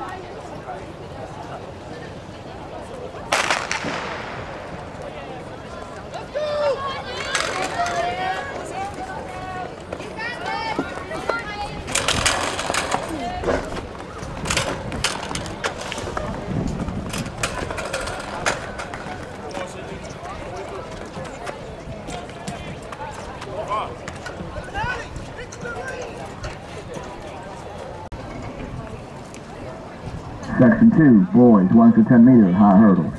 すごい。2, boys, 1 to 10 meters, high hurdles.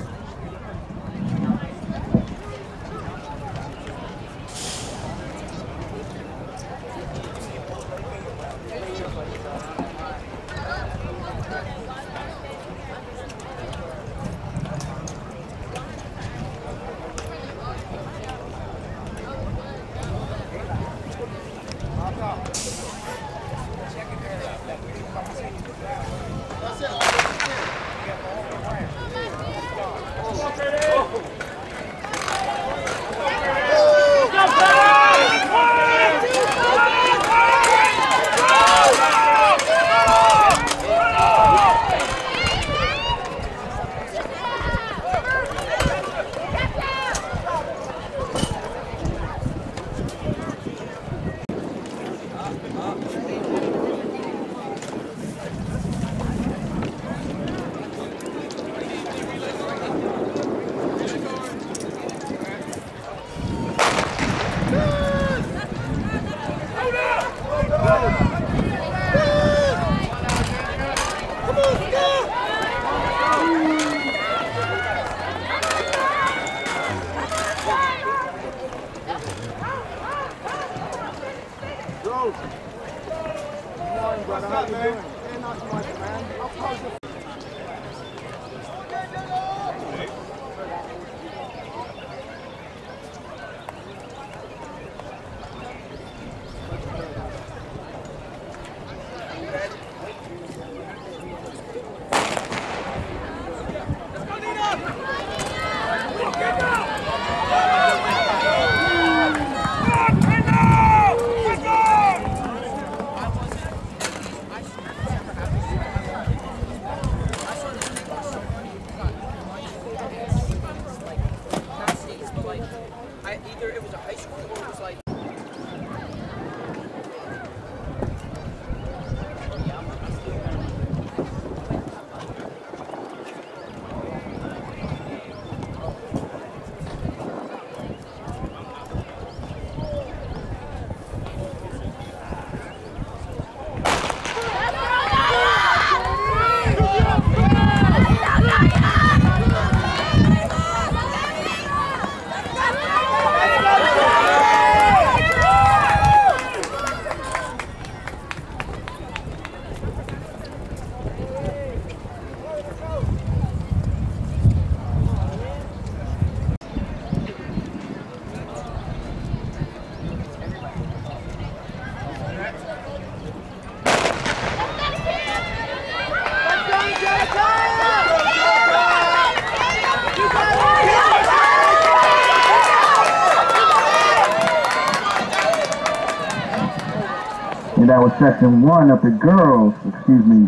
Section 1 of the girls, excuse me,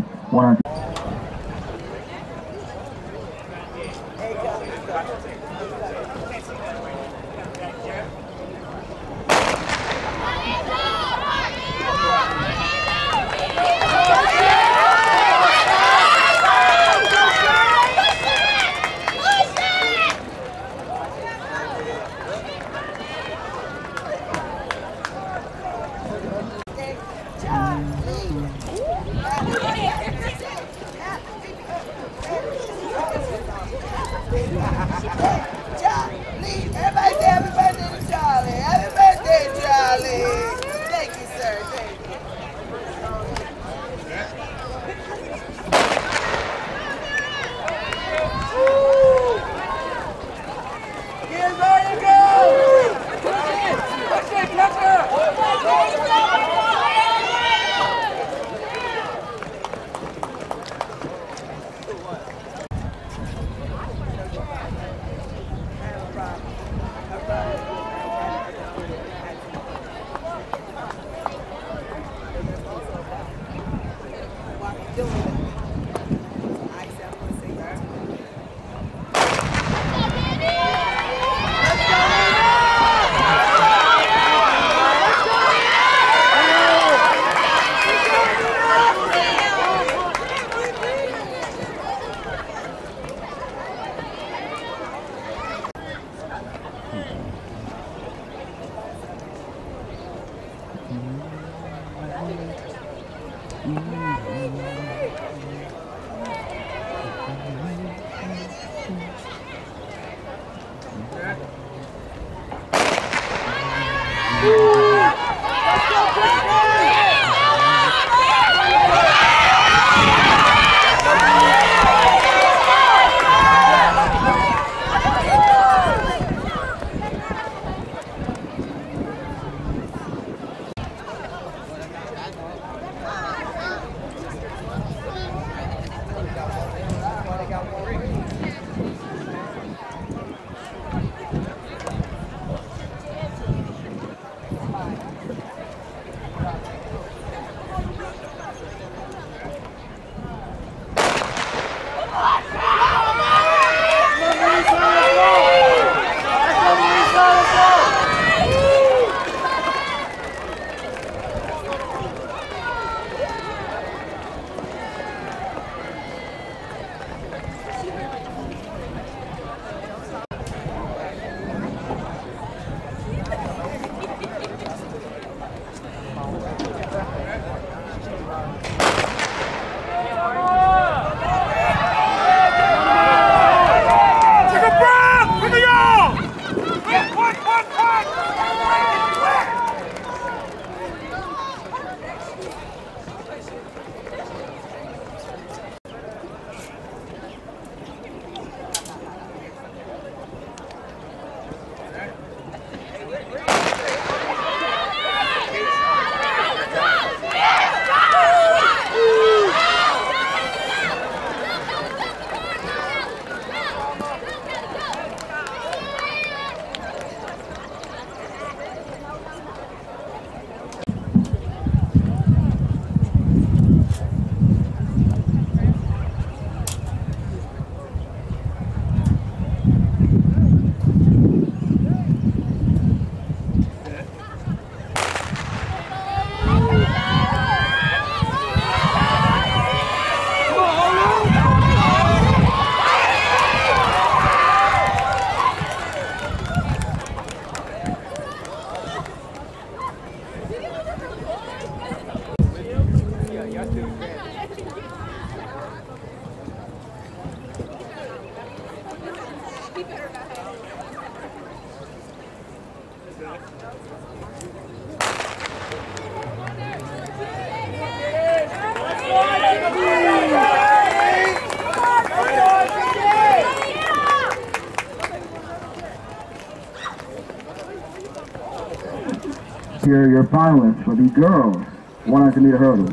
100. Here are your finalists for the girls 100 meter hurdles.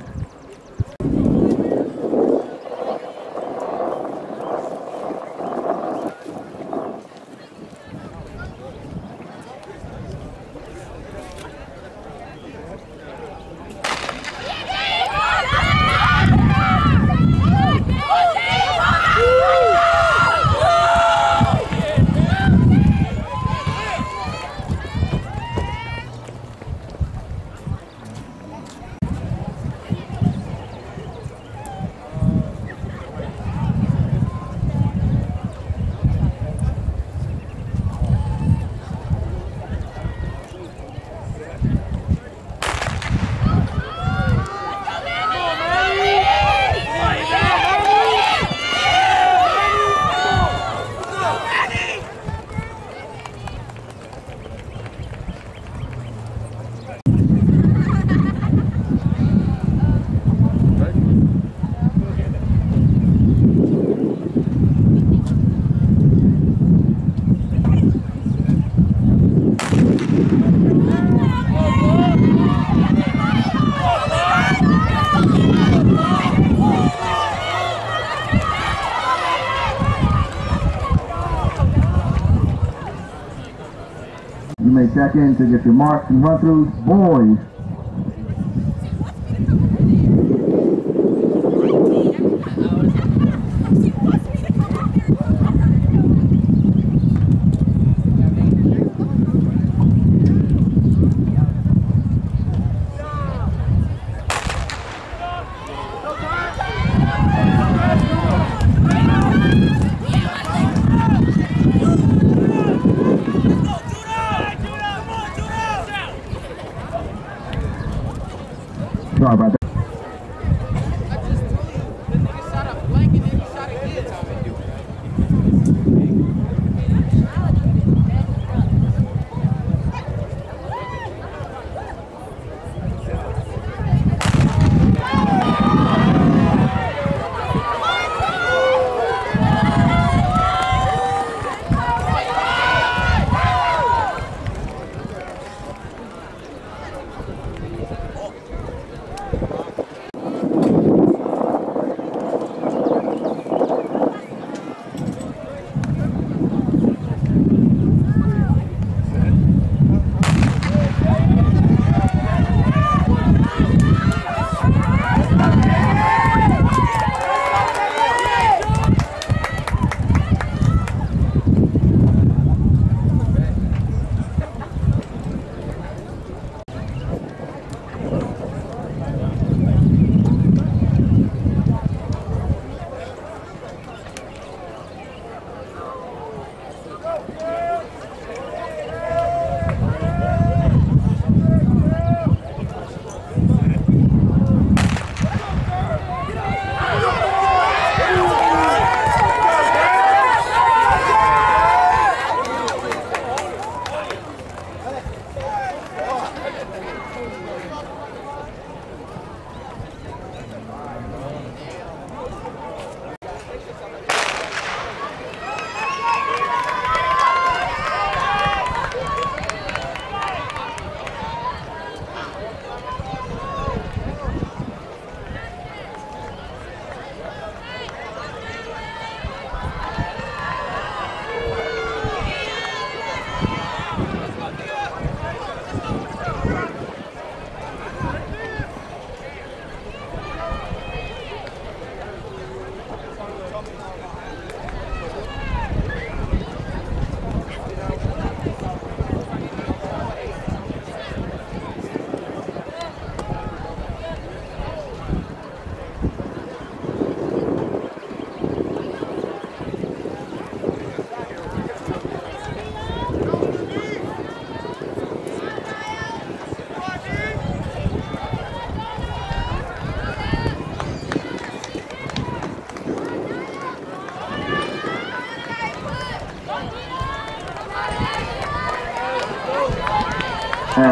To get your marks and run-throughs. Boys,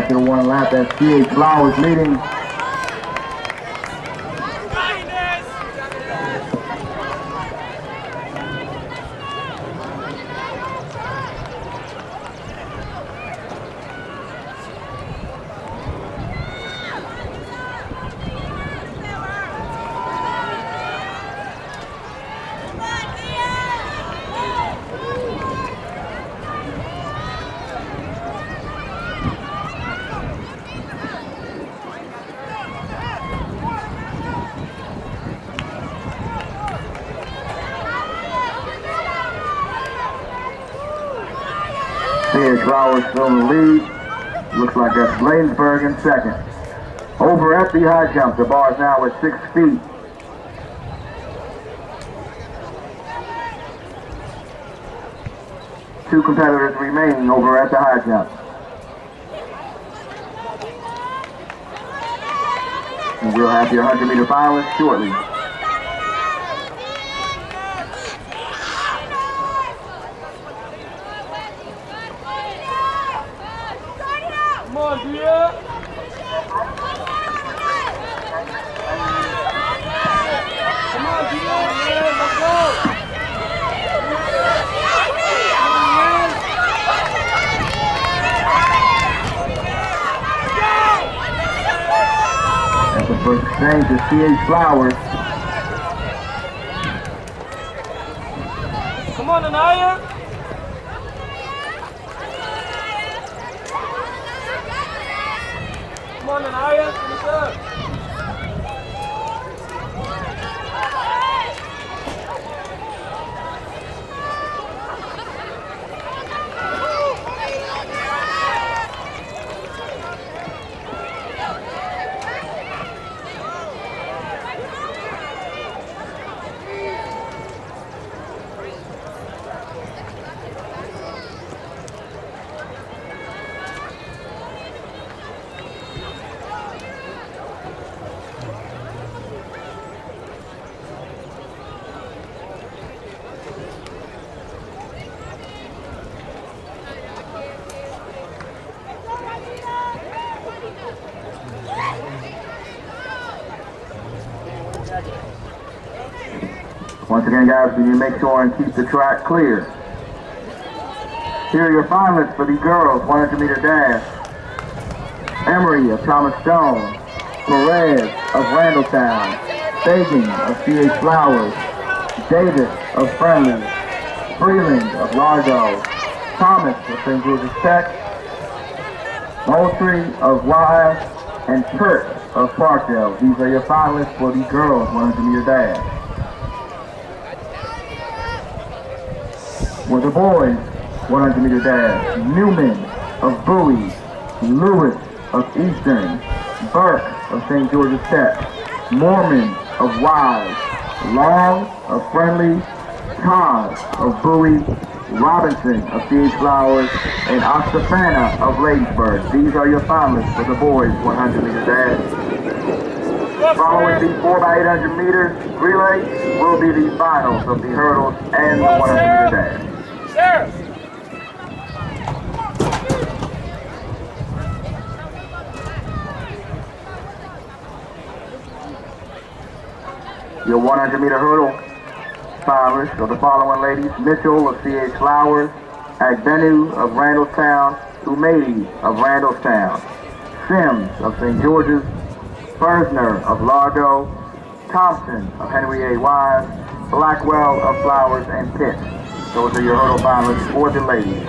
After one lap, that's C.H. Flowers leading. C.H. Flowers still in the lead. Bladensburg in second. Over at the high jump, the bar is now at six feet. Two competitors remaining over at the high jump. And we'll have your 100 meter finalists shortly. Come on, Dia. Come on, Dia. Yeah, let's go. At the first is. Flowers. Come on, Anaya. Come on, Anaya. Finish up. Once again, guys, we you make sure and keep the track clear. Here are your finalists for the girls 100 meter dash. Emery of Thomas Stone, Perez of Randallstown, Fagan of C.H. Flowers, Davis of Friendly, Freeland of Largo, Thomas of St. George's Tech, Moultrie of Wise, and Kurt of Parkdale. These are your finalists for the girls 100 meter dash. The boys, 100 meter dash, Newman of Bowie, Lewis of Eastern, Burke of St. George's Tech, Mormon of Wise, Long of Friendly, Todd of Bowie, Robinson of C.H. Flowers, and Ostafana of Bladensburg. These are your finalists for the boys 100 meter dash. Following the 4 by 800 meters relay will be the finals of the hurdles and the 100 meter dash. Your 100 meter hurdle finalists are the following ladies. Mitchell of C.H. Flowers, Agbenu of Randallstown, Umedi of Randallstown, Sims of St. George's, Fersner of Largo, Thompson of Henry A. Wise, Blackwell of Flowers, and Pitt. Those are your hurdle finalists for the ladies.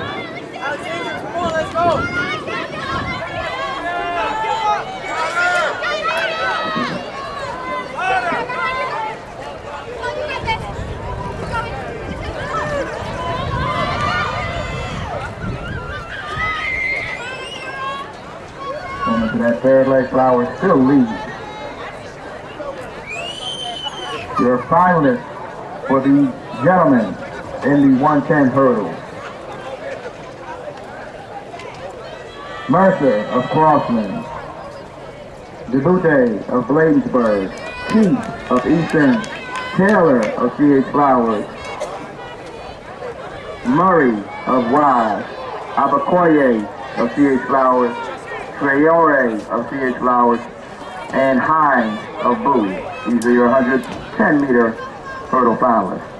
Come on, that third leg, Flowers still leads. Your finalists for the gentlemen in the 110 hurdle. Mercer of Crossland. Debute of Bladensburg. Keith of Eastern. Taylor of C.H. Flowers. Murray of Wise. Abakoye of C.H. Flowers. Traore of C.H. Flowers, and Hines of Bowie. These are your 110 meter hurdle finalists.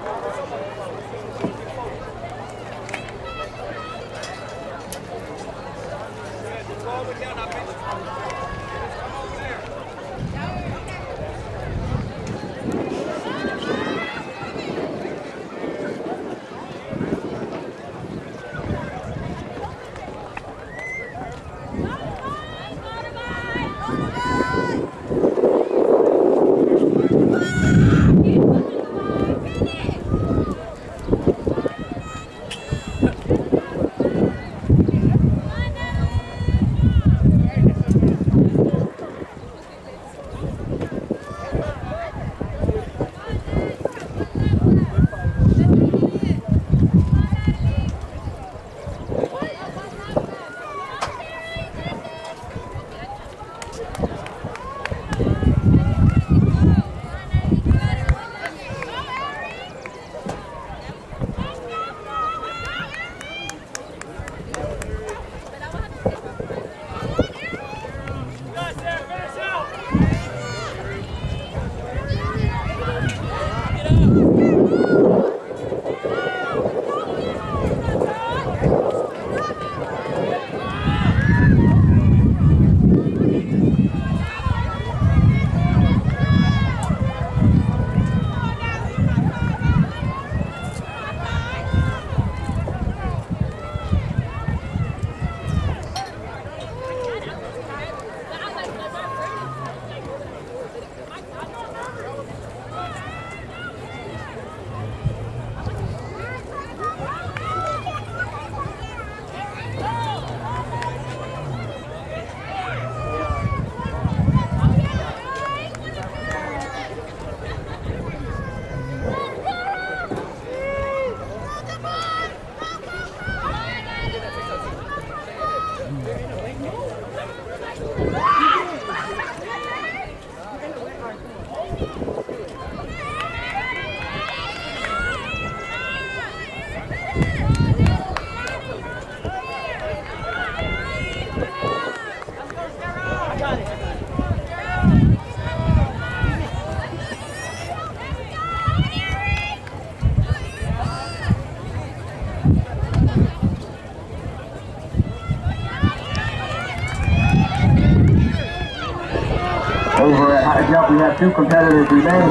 Two competitors remain.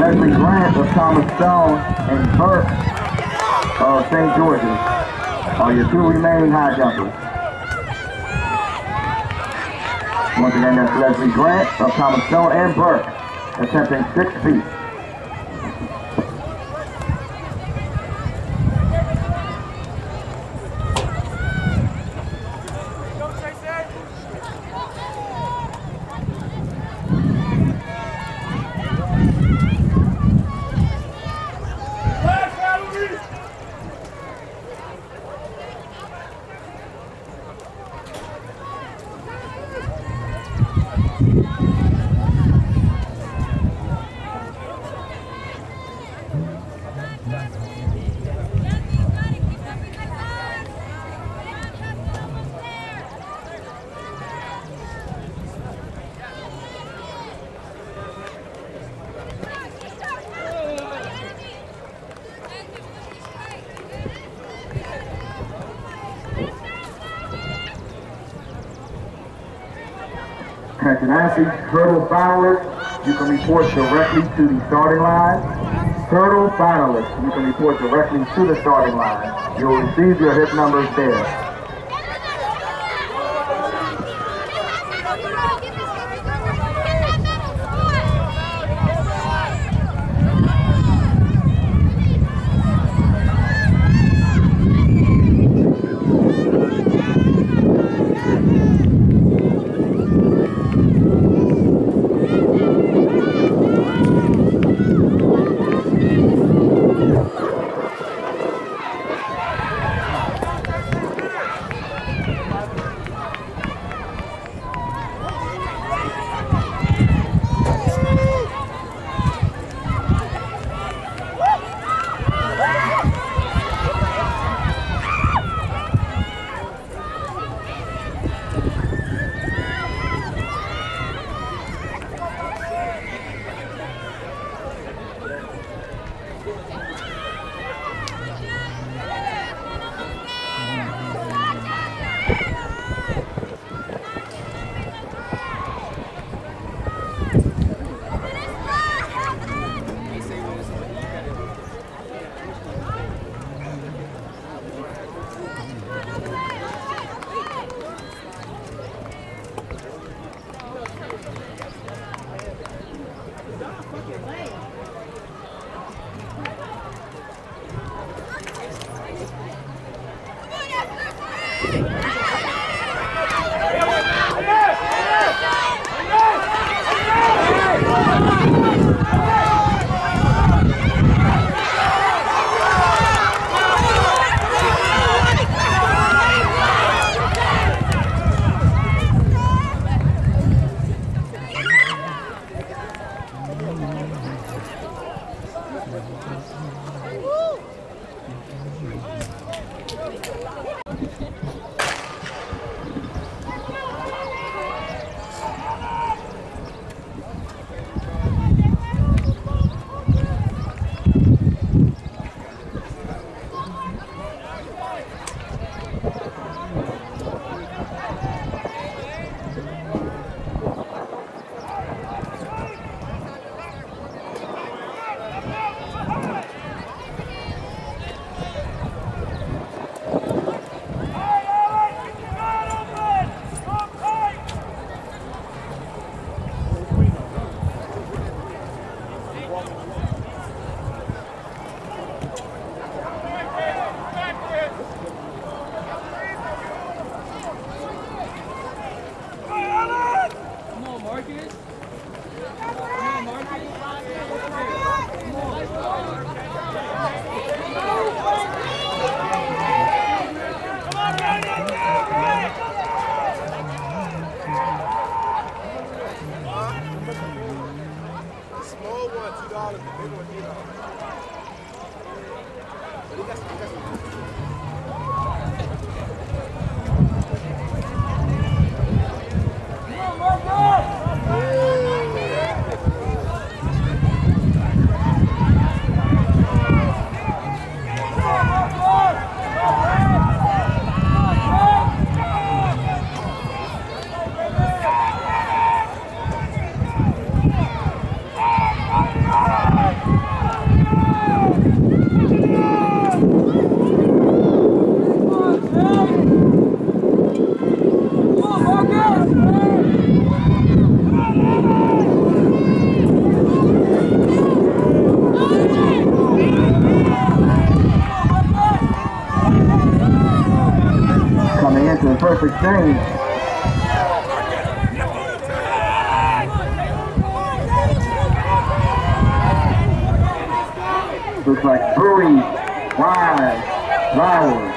Leslie Grant of Thomas Stone and Burke of St. George's are your two remaining high jumpers. Once again, that's Leslie Grant of Thomas Stone and Burke attempting six feet. Cantanasi, hurdle finalists, you can report directly to the starting line. Hurdle finalists, you can report directly to the starting line. You'll receive your hip numbers there. First exchange. Looks like Bowie, Wise, Flowers.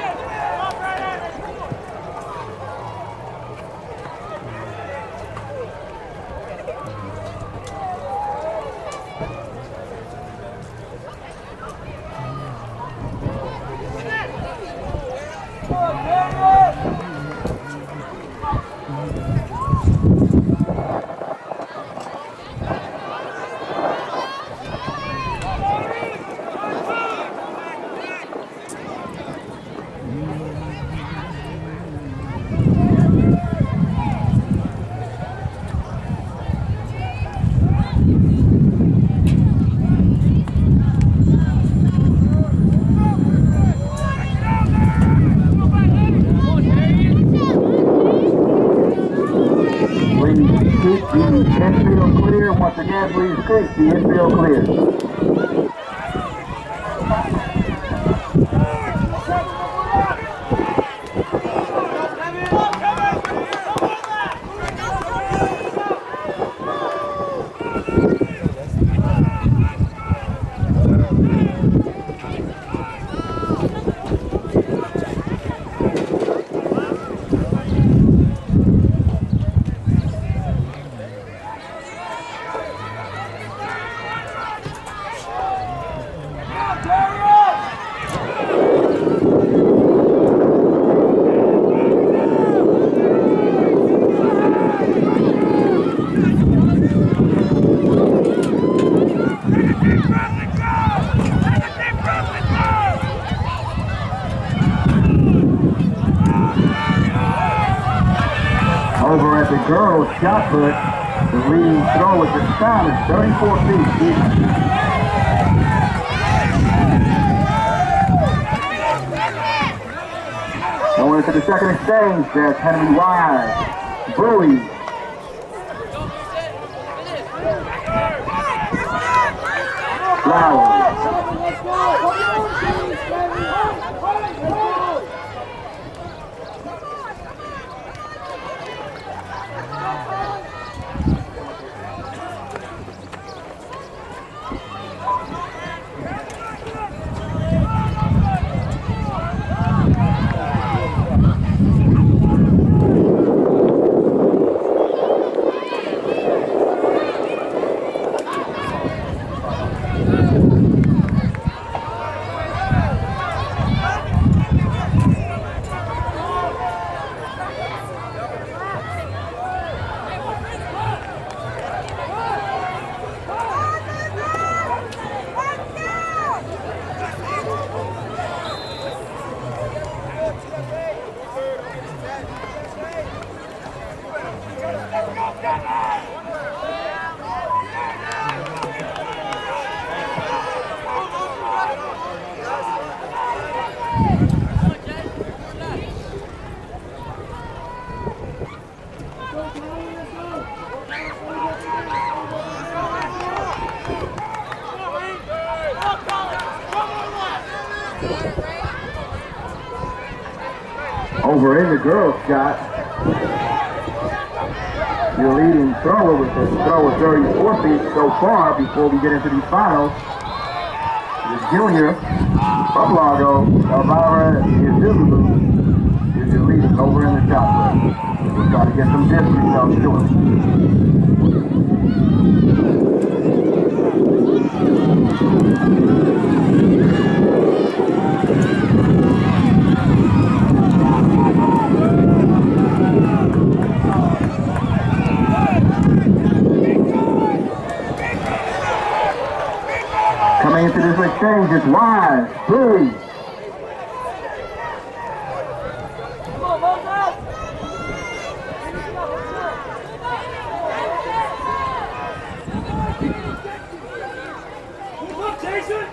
Please keep the infield clear. Once again, please keep the infield clear. Over at the put, the leading throw at the time is 34 feet. Going into the second exchange, there's Henry Wise, Bowie, Flowers. Let's go! Let's go! Over in the girls' shot. Your leading thrower with a throw of 34 so far before we get into these finals. The junior of Largo, Elvira Izulu, is your leading over in the shot. We'll try to get some distance out to him. Into this exchange is Wise, Bowie, Come on, Moses! Move up, Jason!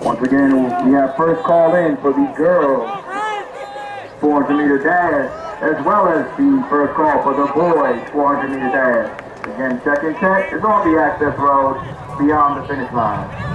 More, Jason! Once again, we have first call in for the girls 400 meter dash, as well as the first call for the boys 400 meter dash. Again, second set is on the access road beyond the finish line.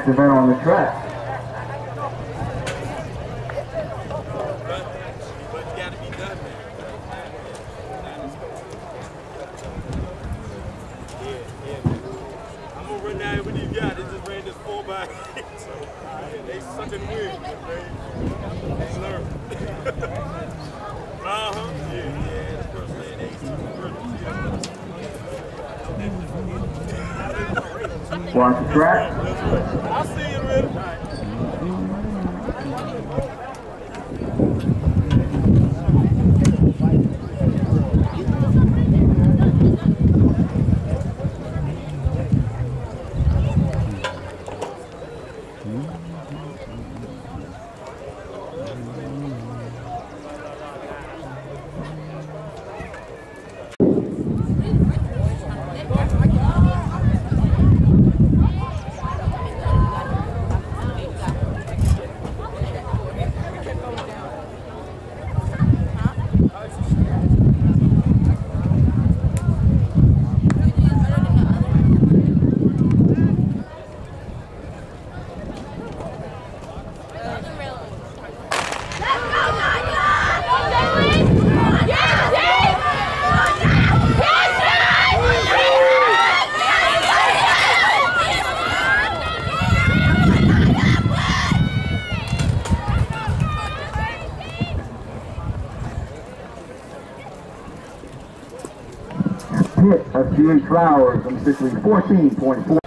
best event on the track. Flowers from Sicily, 14.4.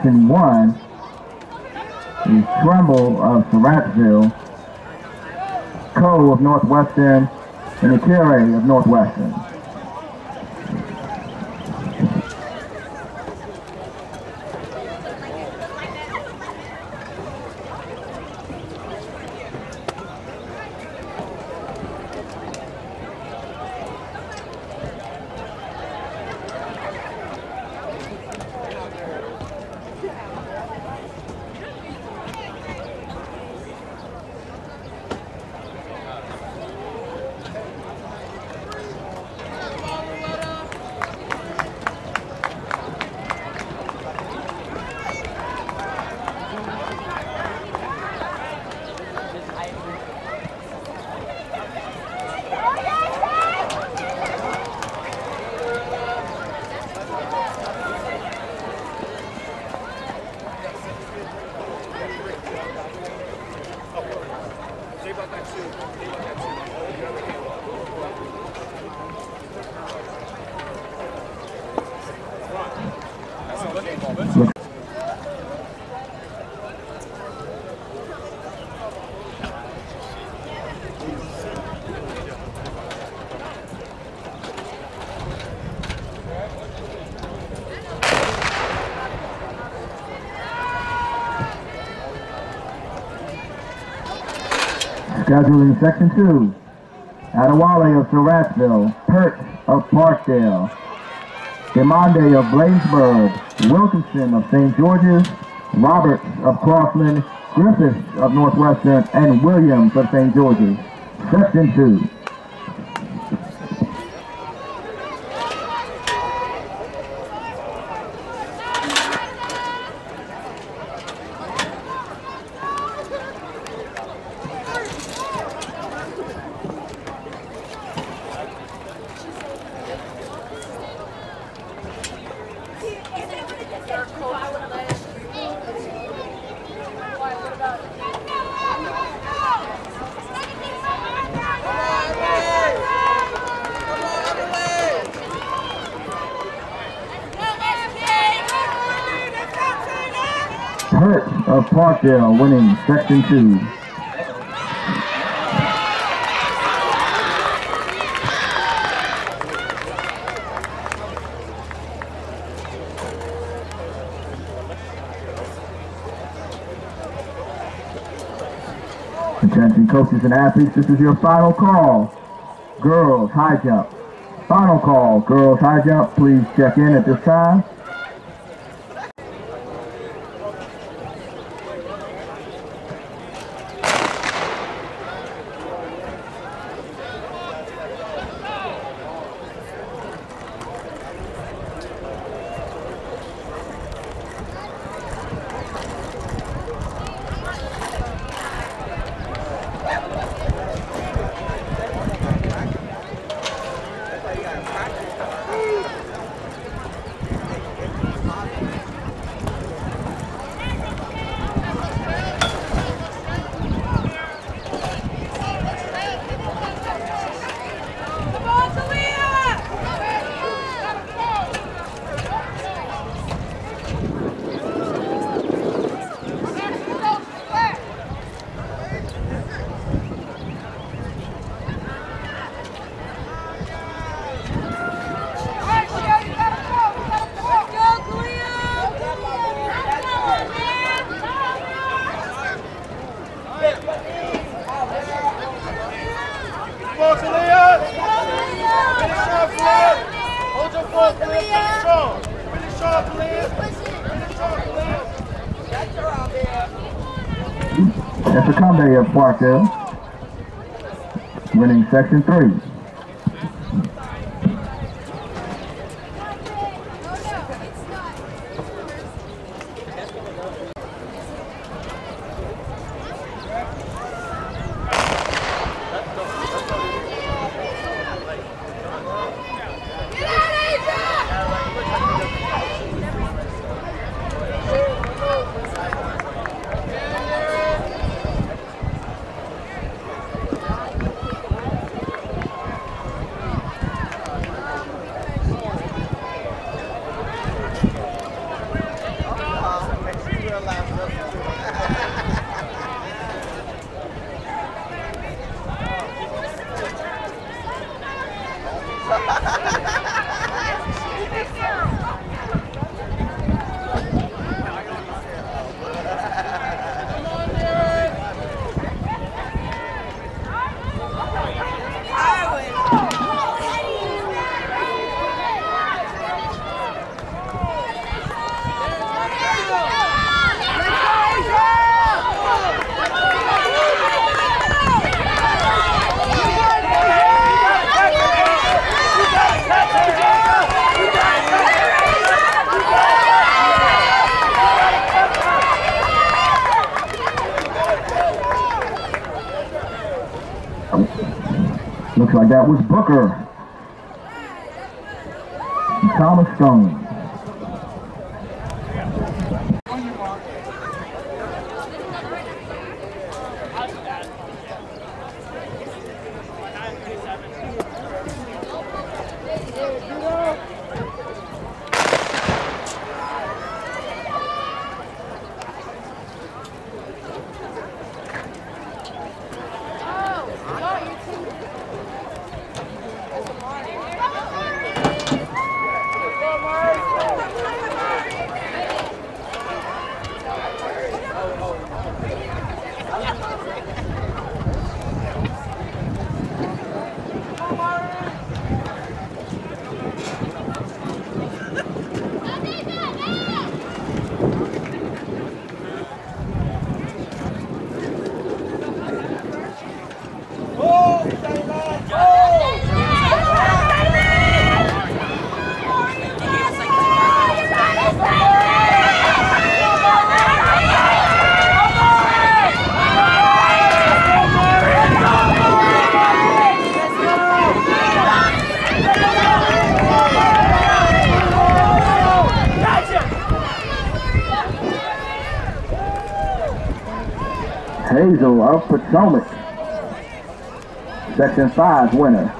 Section 1 is tremble of Surrattsville, Co. of Northwestern, and the Akire of Northwestern. Scheduling section two. Adewale of Surrattsville, Pert of Parkdale, Demande of Bladensburg, Wilkinson of St. George's, Roberts of Crossland, Griffiths of Northwestern, and Williams of St. George's. Section two. Hurt of Winning section two. Attention coaches and athletes, this is your final call. Girls high jump. Final call, girls high jump. Please check in at this time. Come on, Talia! Let's go, Come on, Talia! Finish strong, Talia! Hold your foot, Talia. Finish strong. Finish strong, Talia. Finish strong, Talia. That's a Conde Hazel. Section 5 winner.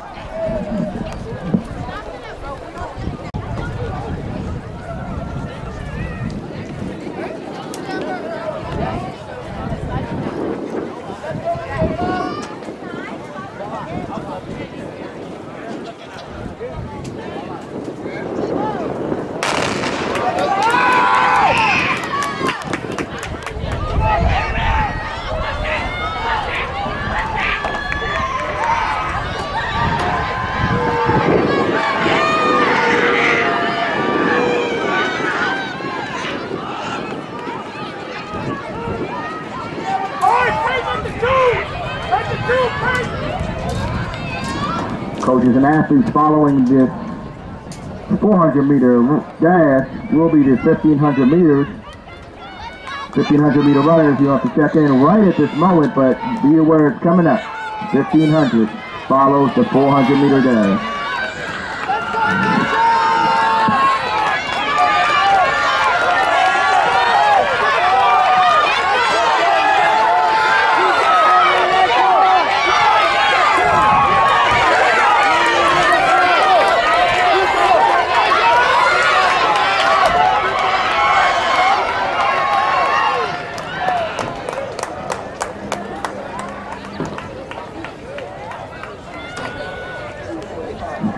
Coaches and athletes following this 400 meter dash will be the 1500 meters. 1500 meter runners, you have to check in right at this moment, but be aware it's coming up. 1500 follows the 400 meter dash.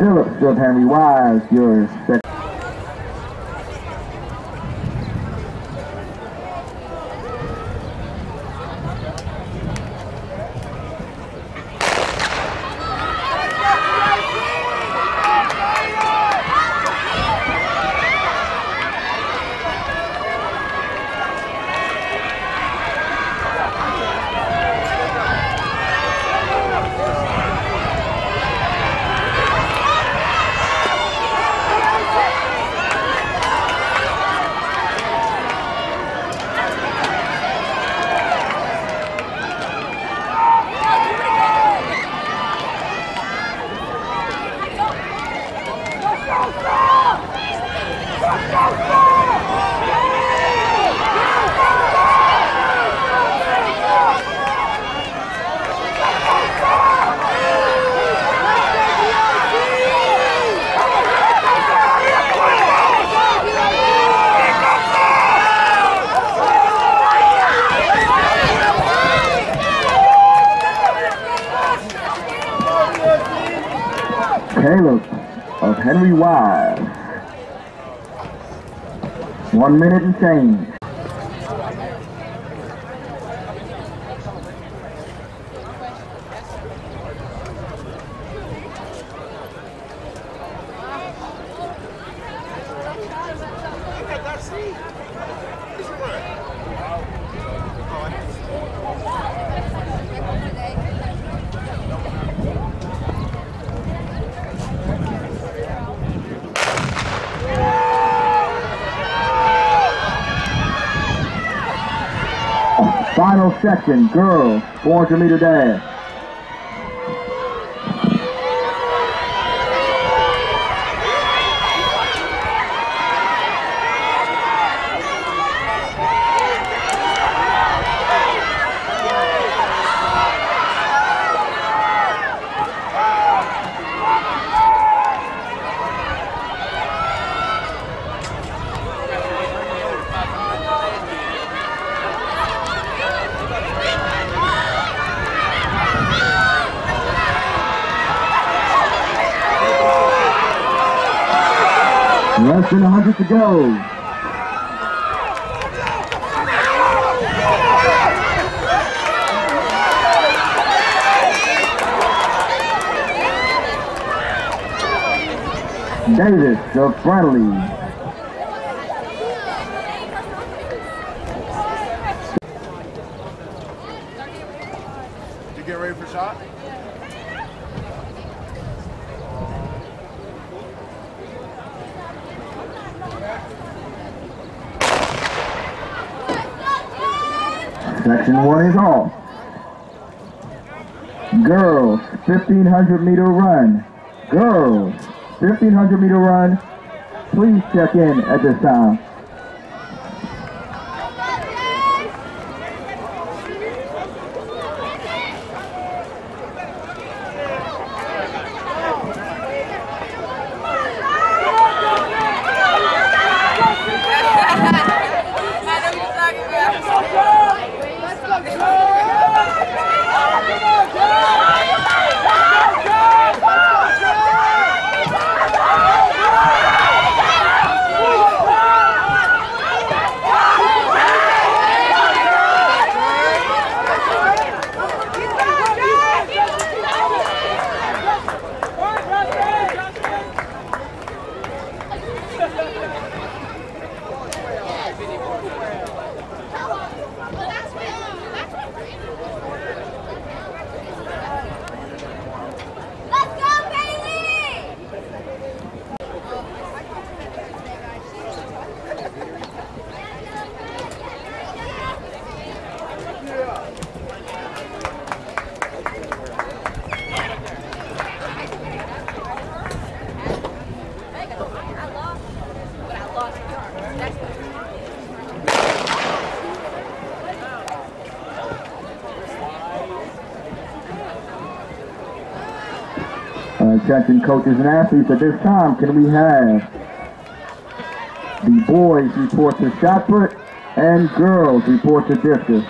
Phillips of Henry Wise, your second. Caleb of Henry Wise. One minute and change. Final section, girls, 400 meter dash. Than 100 to go. Davis of Friendly. You get ready for shot? Section 1 is off. Girls, 1500 meter run. Girls, 1500 meter run. Please check in at this time. Attention coaches and athletes, at this time, can we have the boys report to shot put and girls report to discus?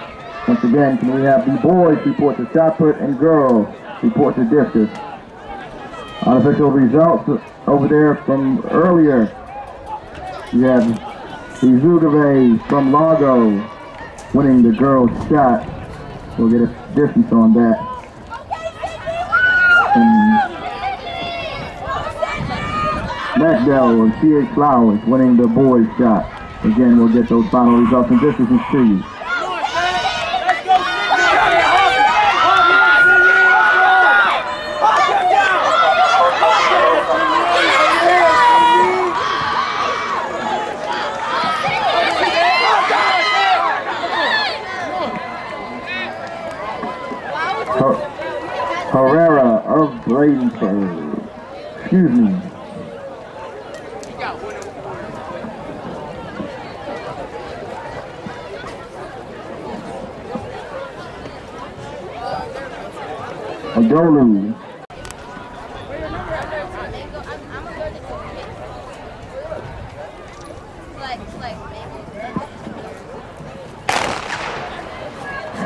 Once again, can we have the boys report to put and girls report to discus? Unofficial results over there from earlier. You have Izugave from Largo winning the girls shot. We'll get a distance on that. And Macdell of C.H. Flowers winning the boys shot. Again, we'll get those final results and distances to you. Her- Herrera of Bladensburg. Excuse me. Adolu.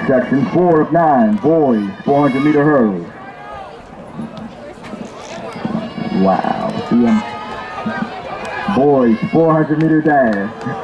Section 4 of 9, boys, 400 meter hurdles. Wow. Boys, 400 meter dash.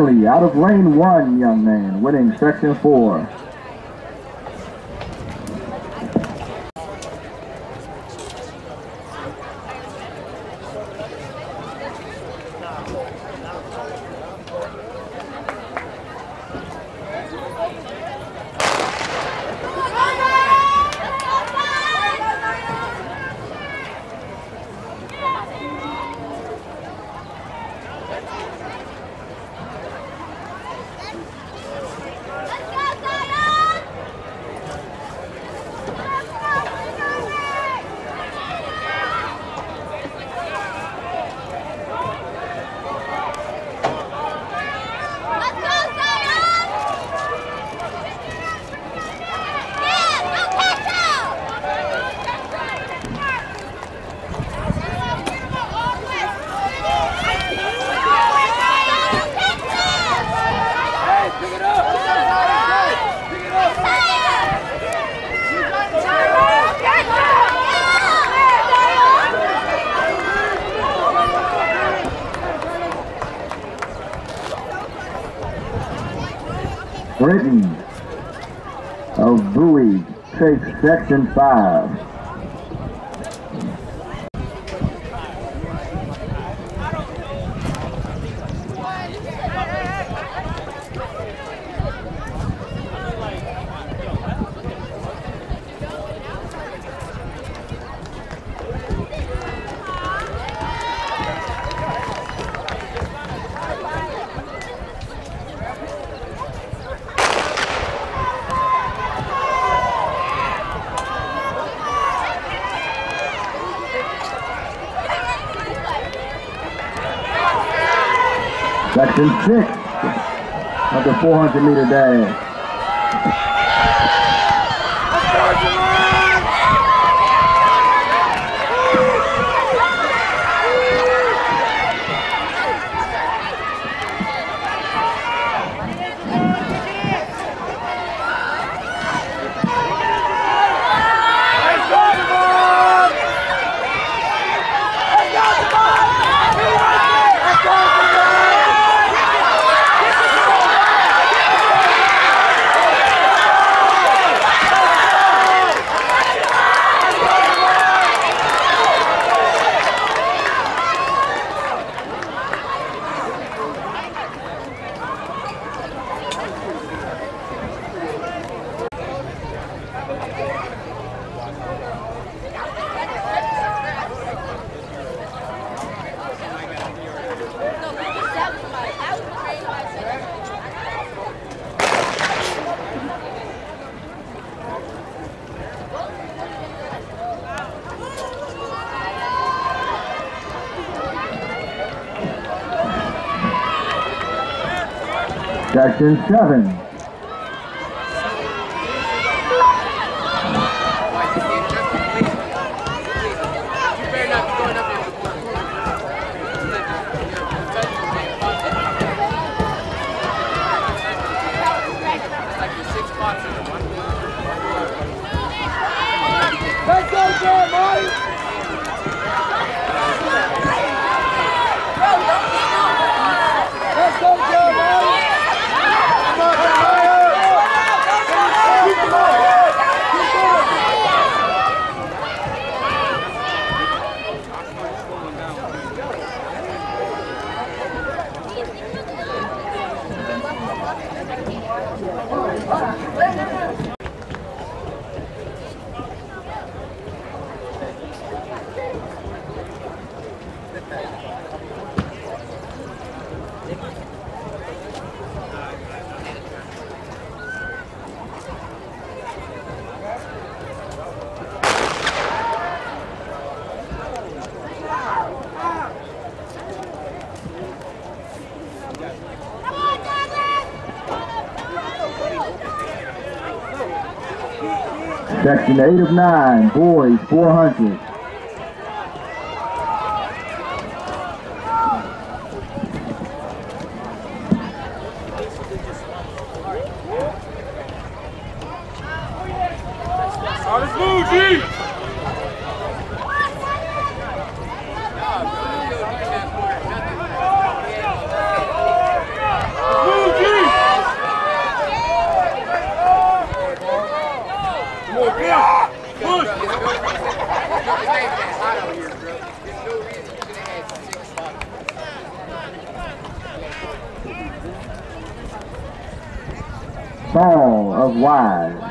Friendly, out of lane one, young man, winning section four. Section 5. Consent. Of the 400 meter dash. Section 7. You better not be going up there with one. It's like the six spots in the one. Let's go, Jeremiah! Let's go, Jeremiah! Come on, Jeremiah! Keep them up! Keep going! Section 8 of 9, boys 400. Oh, let's move, G! Move, G! Come on, push! Push! It's not even that hot out here, bro. There's no reason you're gonna add six spots. Ball of Wise.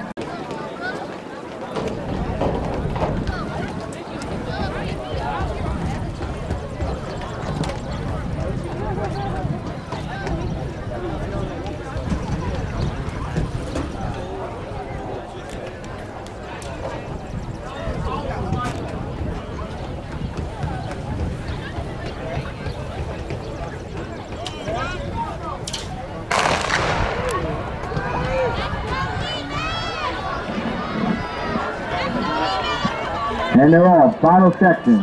And they're on. Final section.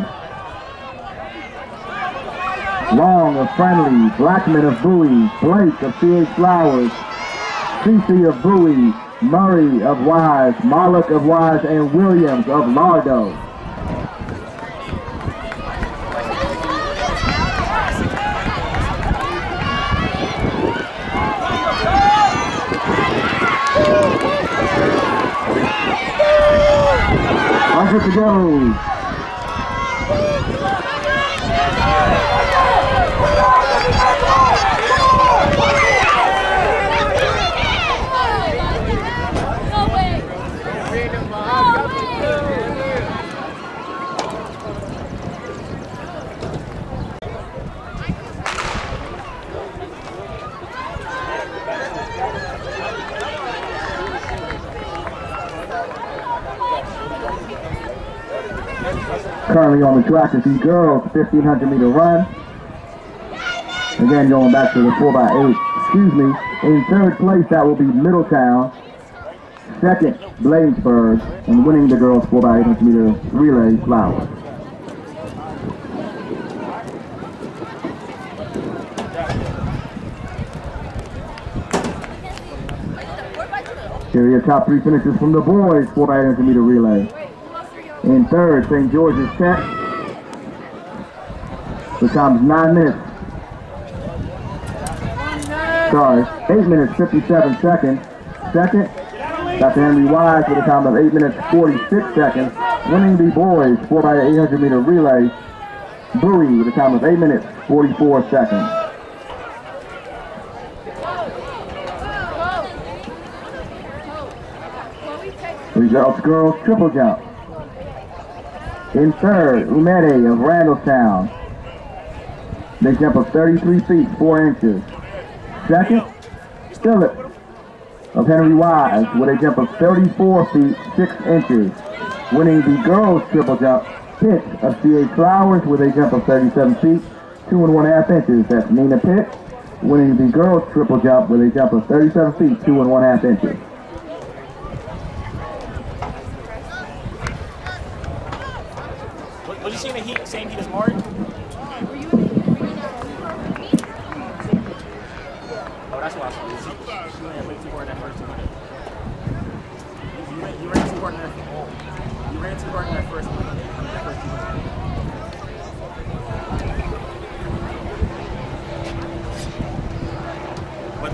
Long of Friendly, Blackman of Bowie, Blake of C.H. Flowers, Cece of Bowie, Murray of Wise, Moloch of Wise, and Williams of Largo. Hundred to go. On the track is the girls 1500 meter run. Again, going back to the 4x8. Excuse me. In third place, that will be Middletown. Second, Bladensburg. And winning the girls 4x800 meter relay, Flowers. Here are your top three finishes from the boys 4x800 meter relay. In third, St. George's Tech. The time's 9 minutes. Sorry, 8 minutes 57 seconds. Second, Dr. Henry Wise with a time of 8 minutes 46 seconds. Winning the boys 4x800 meter relay. Bowie with a time of 8 minutes 44 seconds. Results girls triple jump. In third, Umede of Randallstown. They jump of 33 feet, 4 inches. Second, Phillip of Henry Wise with a jump of 34 feet, 6 inches. Winning the girls triple jump, Pitt of C.H. Flowers with a jump of 37 feet, 2 and 1 half inches. That's Nina Pitt. winning the girls triple jump with a jump of 37 feet, two and one half inches. Was, was you seeing the heat, same heat as Mari? Oh, that's what I saw. You, you ran way too hard that first 200. You, you, ran, you ran too hard in that. You ran too hard in that first 100. That first 200. But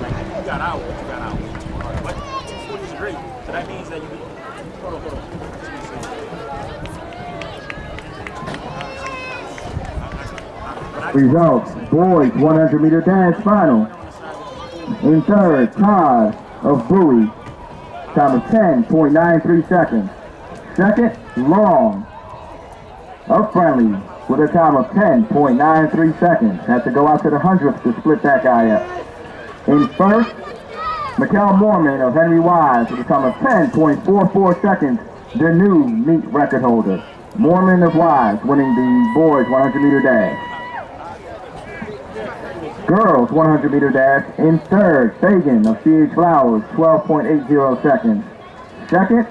like, you got out, but you got out way too hard. But 240 is great. So that means that you. Hold on, hold on. Results, boys 100 meter dash final. In third, Todd of Bowie, time of 10.93 seconds. Second, Long of Friendly with a time of 10.93 seconds. Had to go out to the hundredth to split that guy up. In first, Mikkel Mormon of Henry Wise with a time of 10.44 seconds, the new meet record holder. Mormon of Wise winning the boys 100 meter dash. Girls 100 meter dash in third, Fagan of CH Flowers, 12.80 seconds. Second,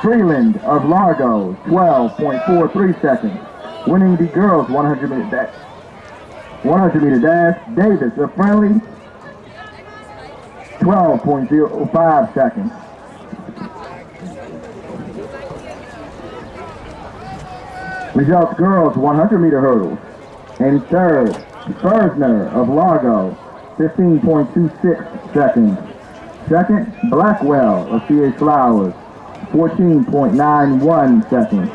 Freeland of Largo, 12.43 seconds. Winning the girls 100 meter dash. 100 meter dash, Davis of Friendly, 12.05 seconds. Results girls 100 meter hurdles. In third, Fersner of Largo, 15.26 seconds. Second, Blackwell of CH Flowers, 14.91 seconds.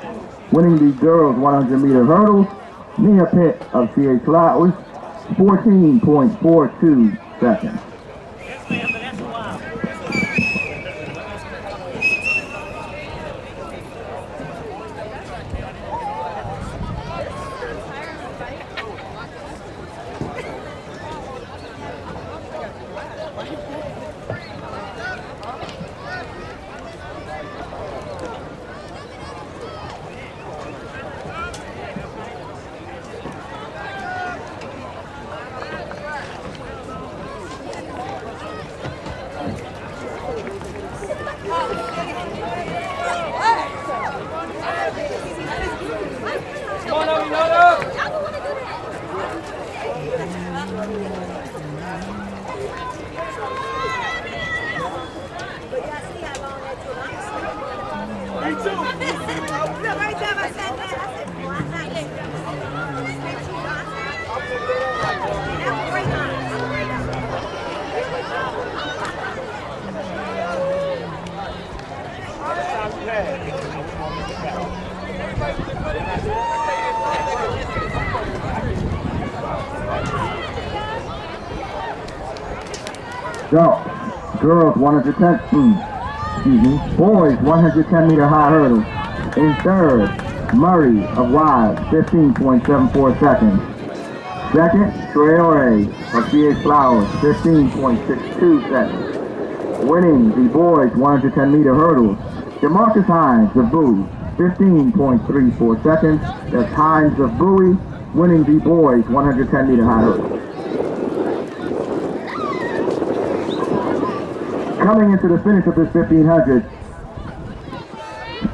Winning the girls 100 meter hurdles, Nia Pitt of CH Flowers, 14.42 seconds. So, girls 110, mm, excuse me, boys 110 meter high hurdle. In third, Murray of Wise, 15.74 seconds. Second, Traore of CH Flowers, 15.62 seconds. Winning the boys 110 meter hurdles, Demarcus Hines of Bowie, 15.34 seconds. That's Hines of Bowie winning the boys 110 meter high hurdle. Coming into the finish of this 1500,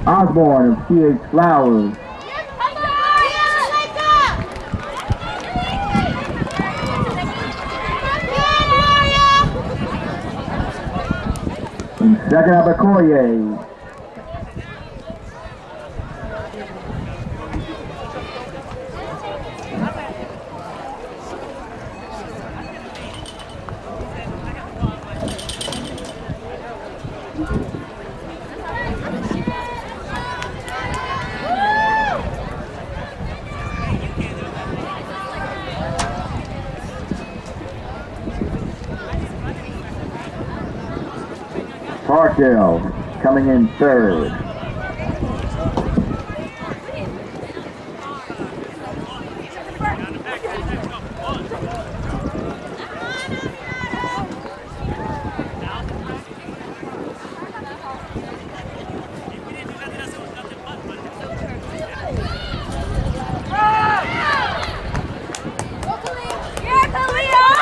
Osborne of CH Flowers, second Abakoye. Coming in third. Here, Kalia!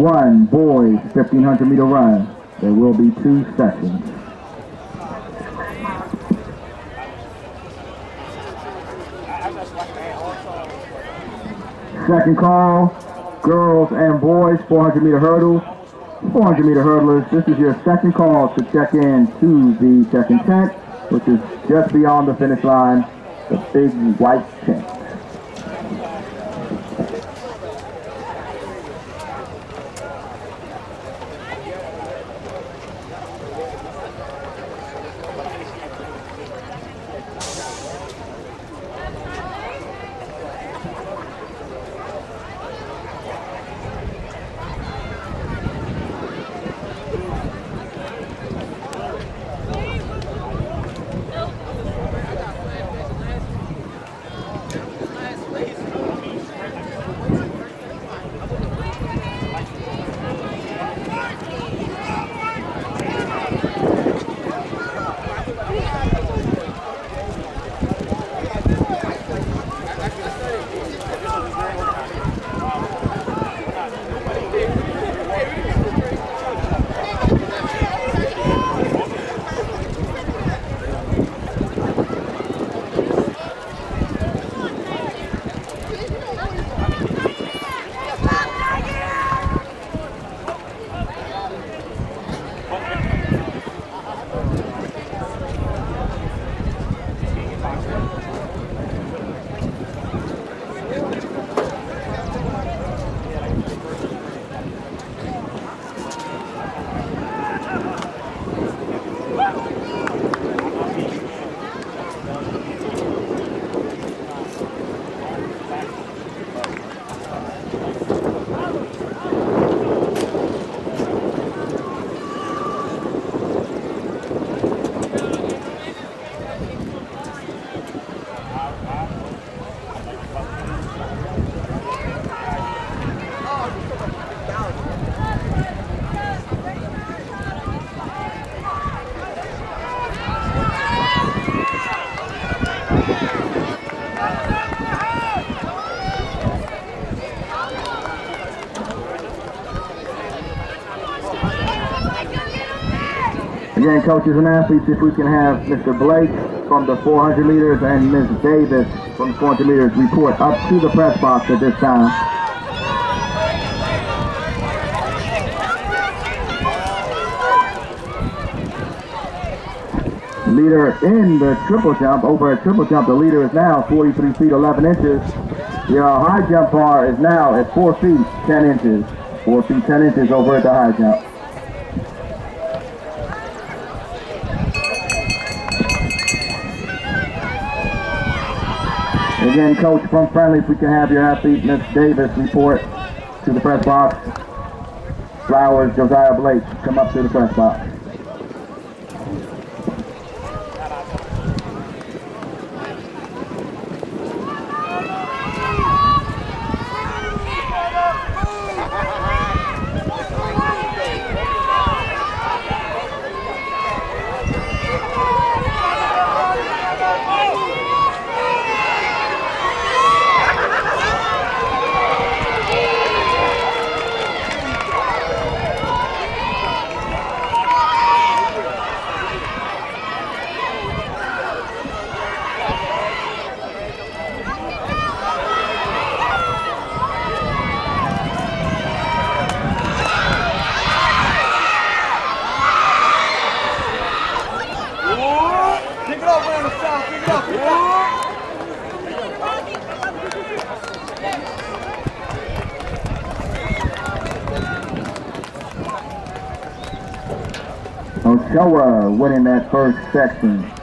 1, boys, 1500 meter run. There will be two sessions. Second call, girls and boys, 400 meter hurdles. 400 meter hurdlers, this is your second call to check in to the check-in tent, which is just beyond the finish line, the big white coaches and athletes, if we can have Mr. Blake from the 400 meters and Ms. Davis from the 400 meters report up to the press box at this time. Leader in the triple jump, over a triple jump, the leader is now 43 feet 11 inches. The uh, high jump bar is now at 4 feet 10 inches. 4 feet 10 inches over at the high jump. Again, Coach from Friendly, if we can have your athlete, Miss Davis, report to the press box. Flowers, Josiah Blake, come up to the press box. Pick it up around the south. Pick it up. Pick it up. Ochoa winning that first section.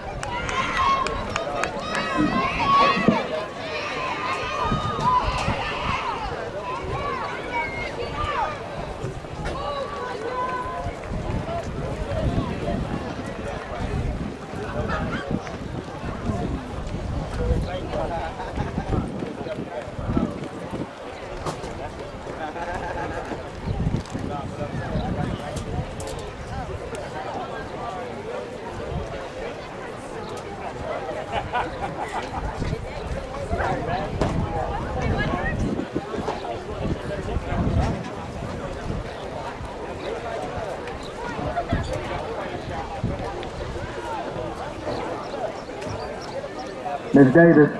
Miss Davis.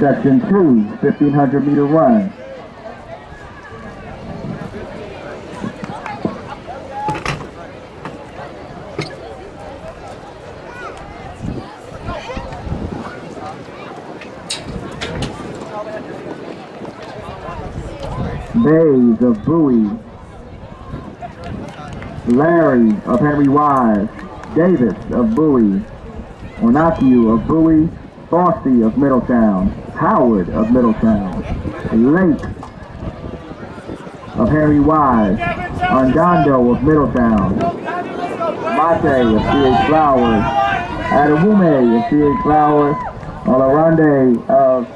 Section 2, 1500 meter run. Bays of Bowie. Larry of Henry Wise. Davis of Bowie. Onakyu of Bowie. Fossey of Middletown. Howard of Middletown. Lake of Harry Wise. Andando of Middletown. Mate of C.H. Flowers. Adewume of C.H. Flowers. Olarande of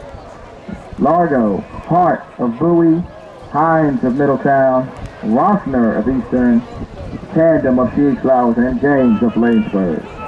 Largo. Hart of Bowie. Hines of Middletown. Rossner of Eastern. Tandem of C.H. Flowers. And James of Bladensburg.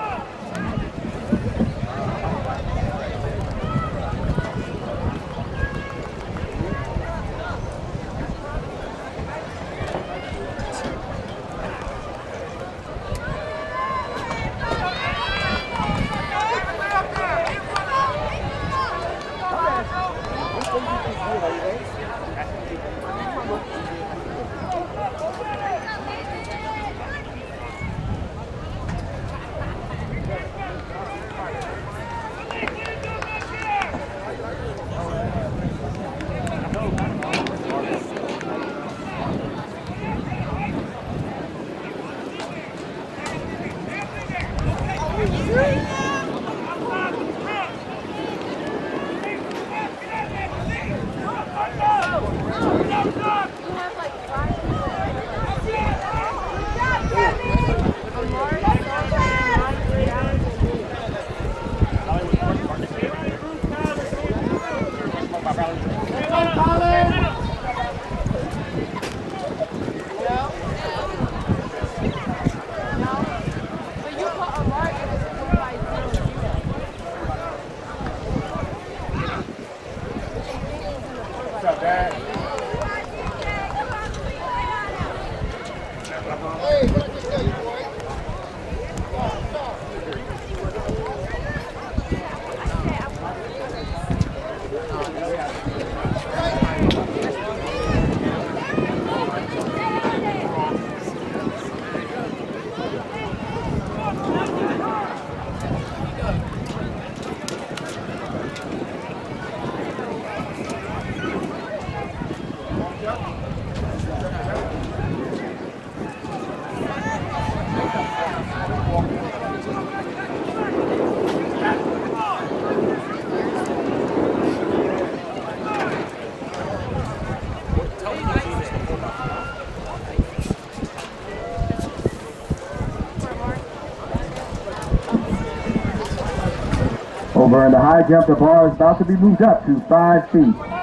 Over in the high jump, the bar is about to be moved up to five feet.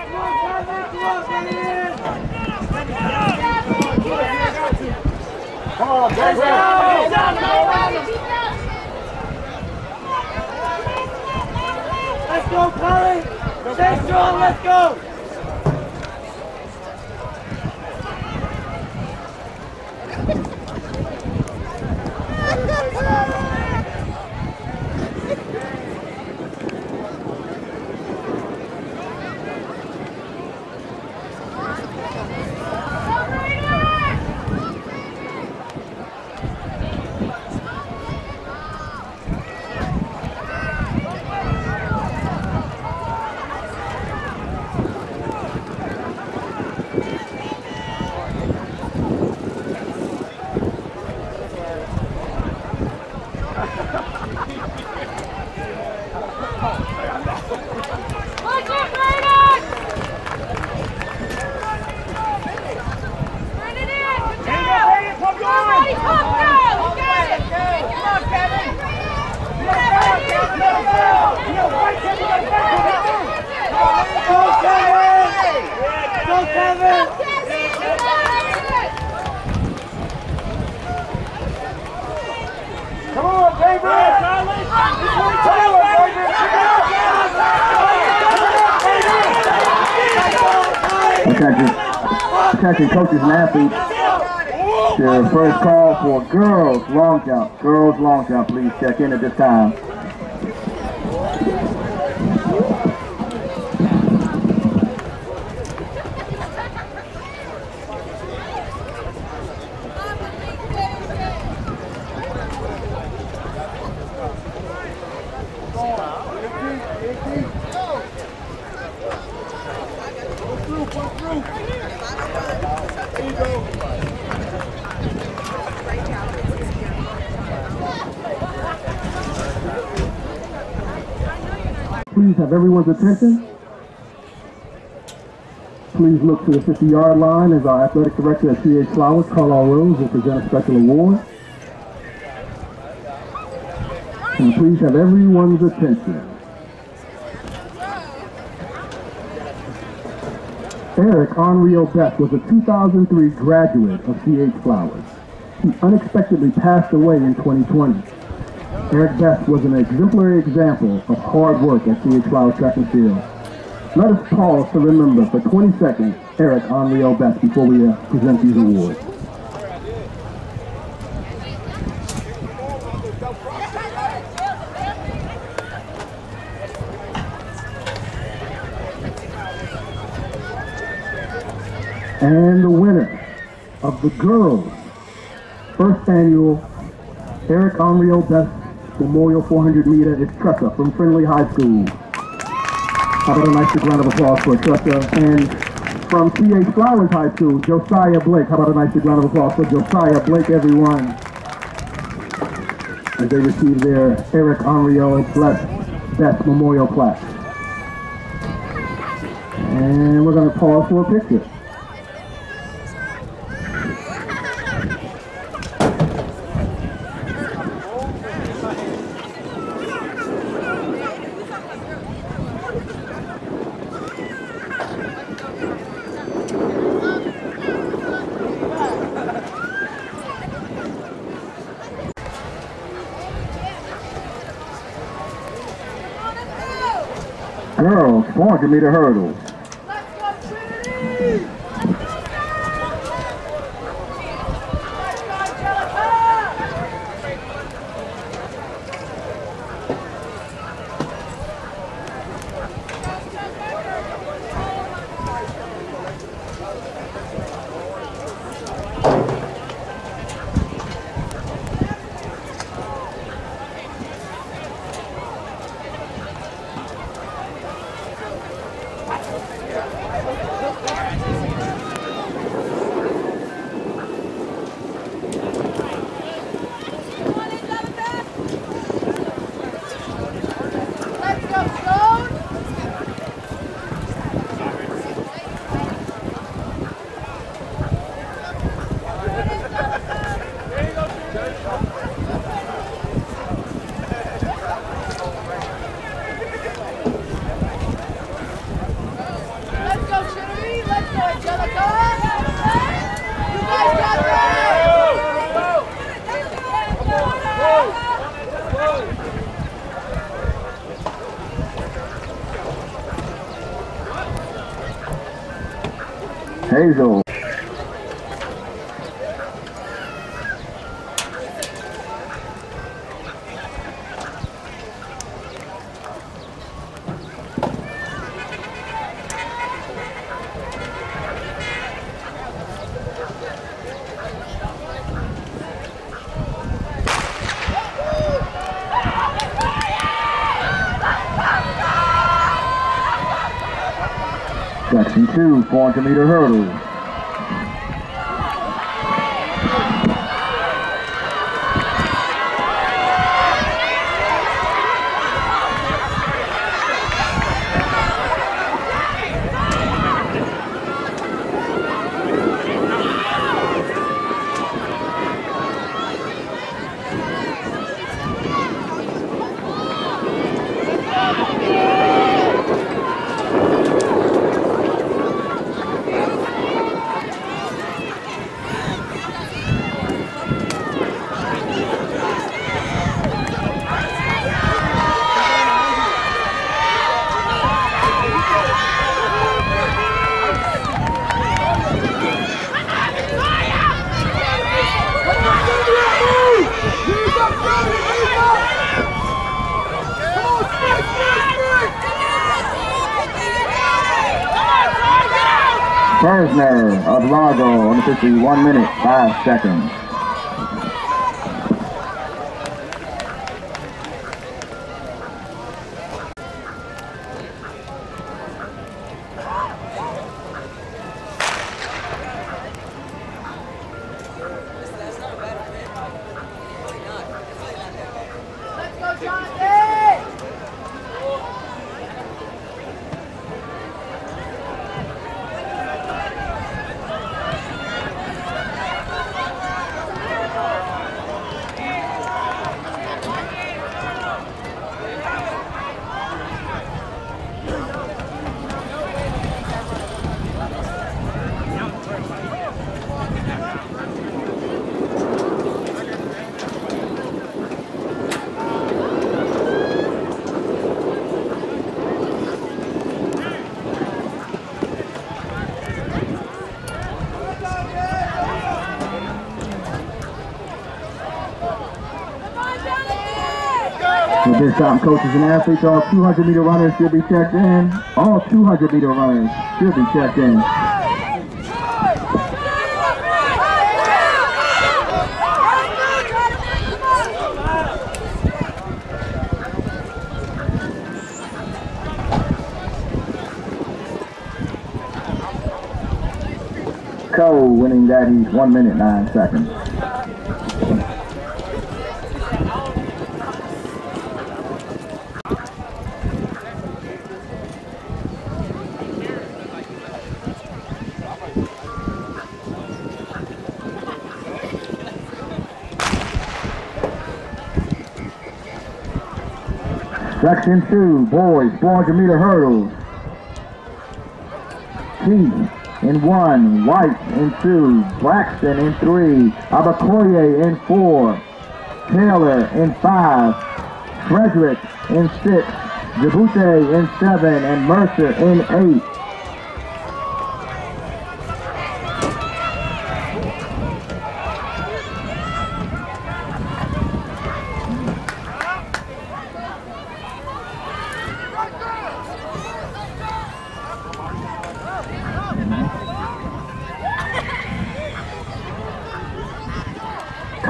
Let's go, Colin! Stay strong, let's go! To the 50-yard line as our athletic director at CH Flowers, Carlisle Rose, will present a special award. And please have everyone's attention. Eric Henrio Best was a 2003 graduate of CH Flowers. He unexpectedly passed away in 2020. Eric Best was an exemplary example of hard work at CH Flowers Track and Field. Let us pause to remember for 20 seconds Eric Henrio Best before we uh, present these awards. And the winner of the girls' first annual Eric Henrio Best Memorial 400 meter is Tressa from Friendly High School. How about a nice round of applause for Tressa? And from C.H. Flowers High School, Josiah Blake. How about a nice big round of applause for Josiah Blake, everyone? As they receive their Eric Henrio Best, Best Memorial plaque. And we're going to pause for a picture. Girls, 400 meter hurdles. Hazel. Section 2, 400 meter hurdles. One minute, five seconds. Coaches and athletes, all 200 meter runners should be checked in. All 200 meter runners should be checked in. Cole winning that he's one minute nine seconds. Section two, boys, 400 meter hurdles. Keith in one, White in two, Braxton in three, Abakoye in four, Taylor in five, Frederick in six, Jabute in seven, and Mercer in eight.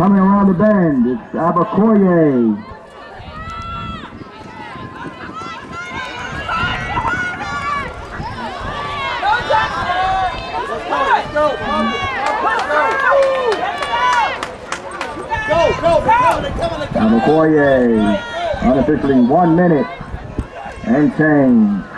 Coming around the bend, it's Abakoye. Abakoye, unofficially one minute and change.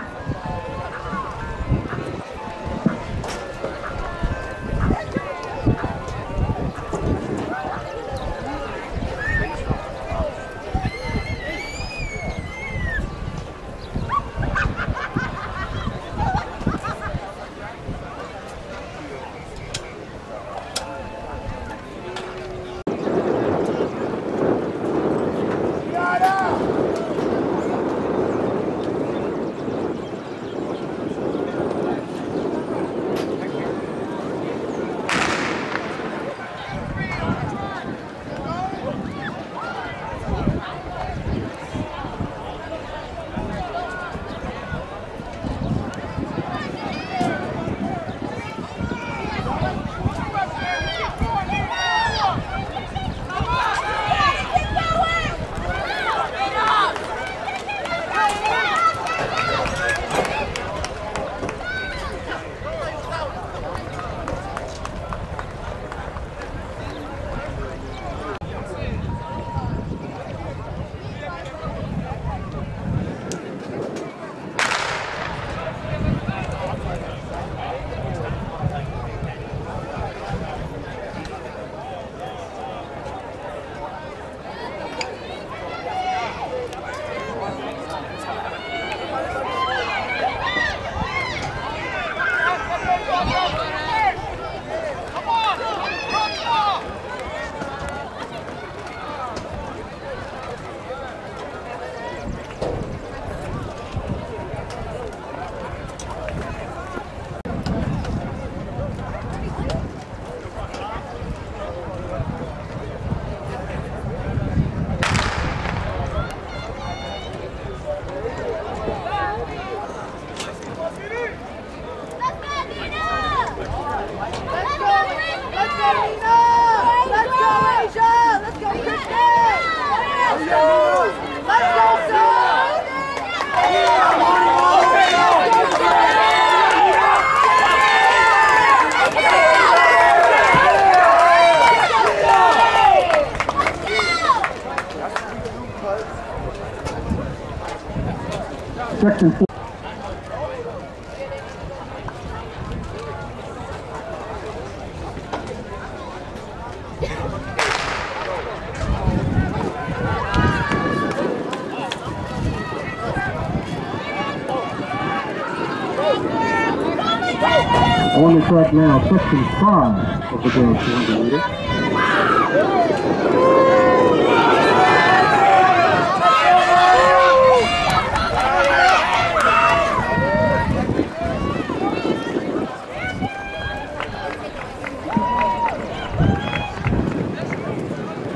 The track now, section five of the girls 200 meter.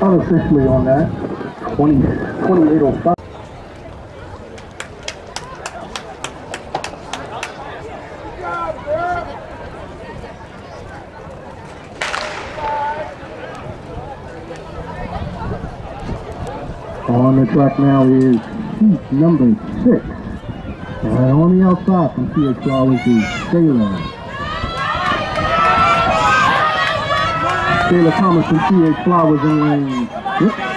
Unofficially on that, 20, 2805. On the track now is heat number six. And on the outside from Flowers is Sailor. Taylor Thomas from CH Flowers in lane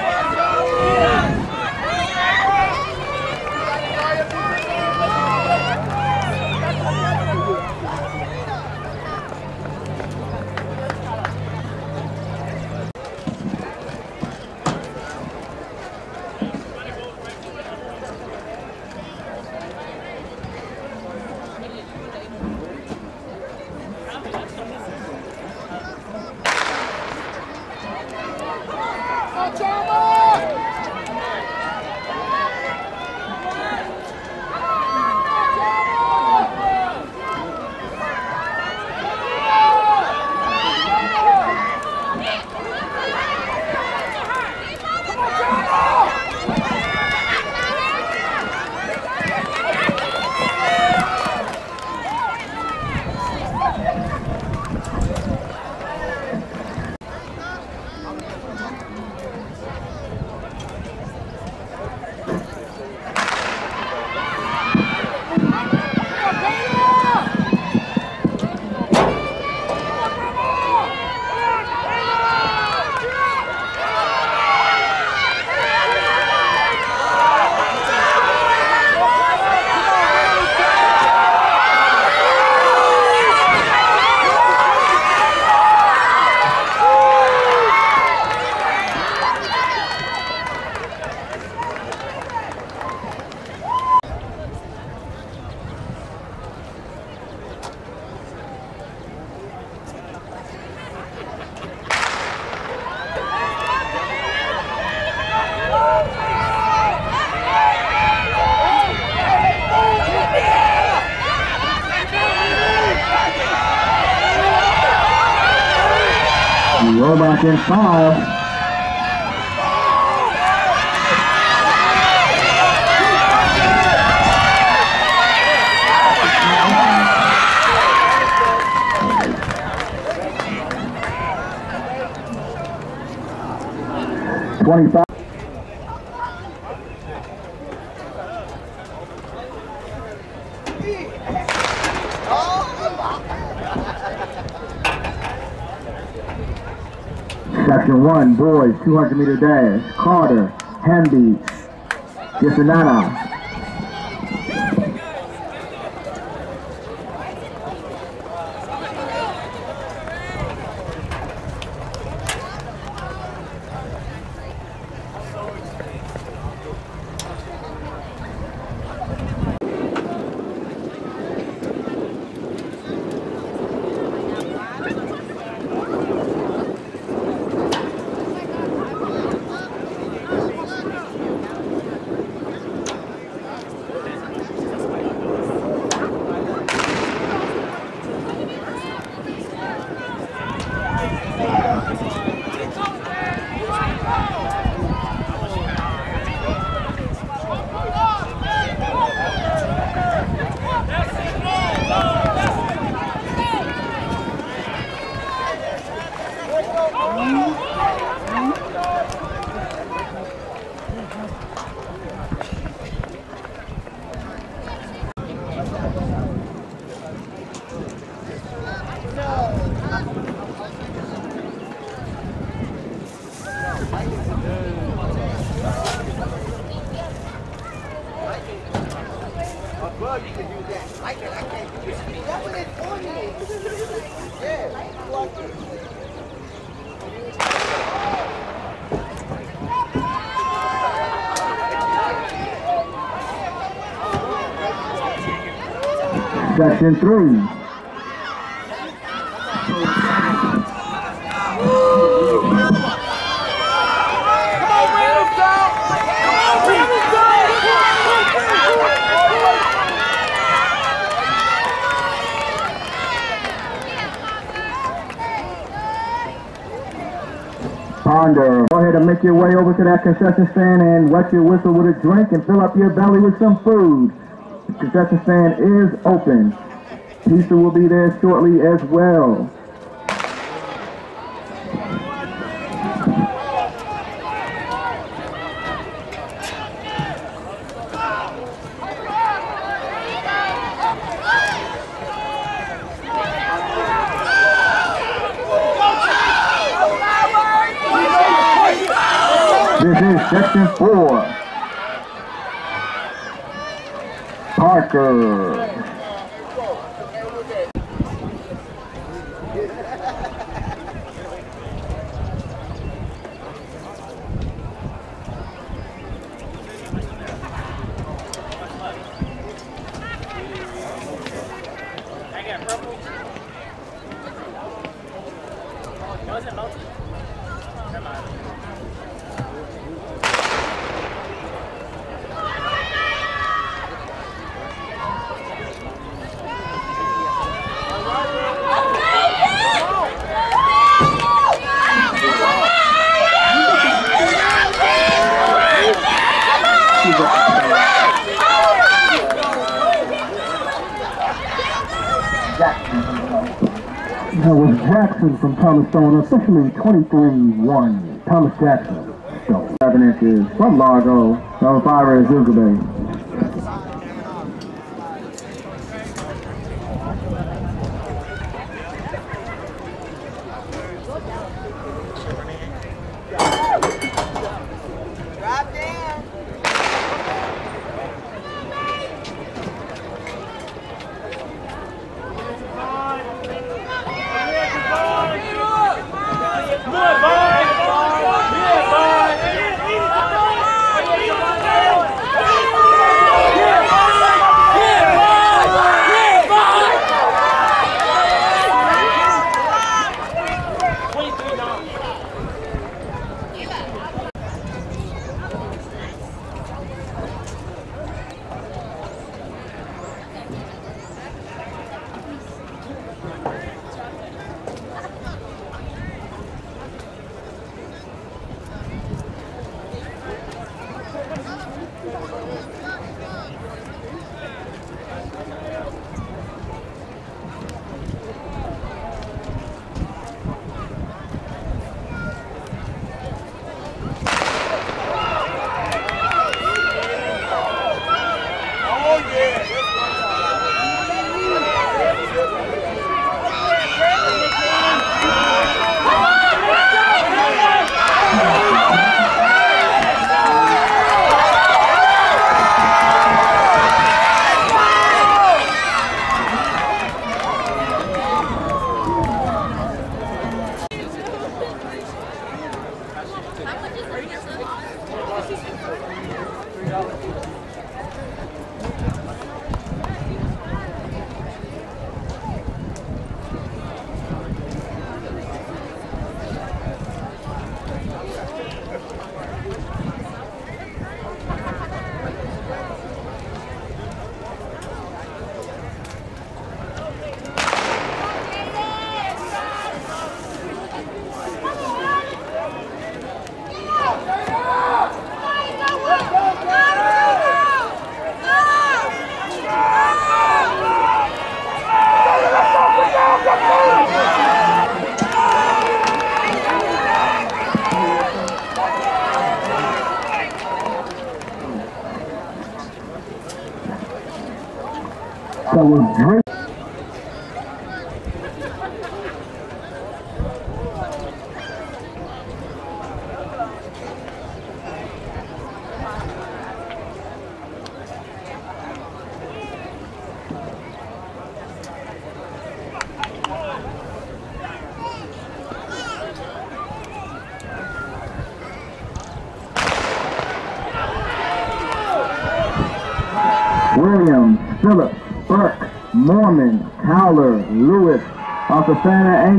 six. Roll back in five. Twenty-five. Section 1, boys, 200 meter dash. Carter, Hamby, Gisanana. Section three. Ponder. Go ahead and make your way over to that concession stand and wet your whistle with a drink and fill up your belly with some food. The concession stand is open. Pizza will be there shortly as well.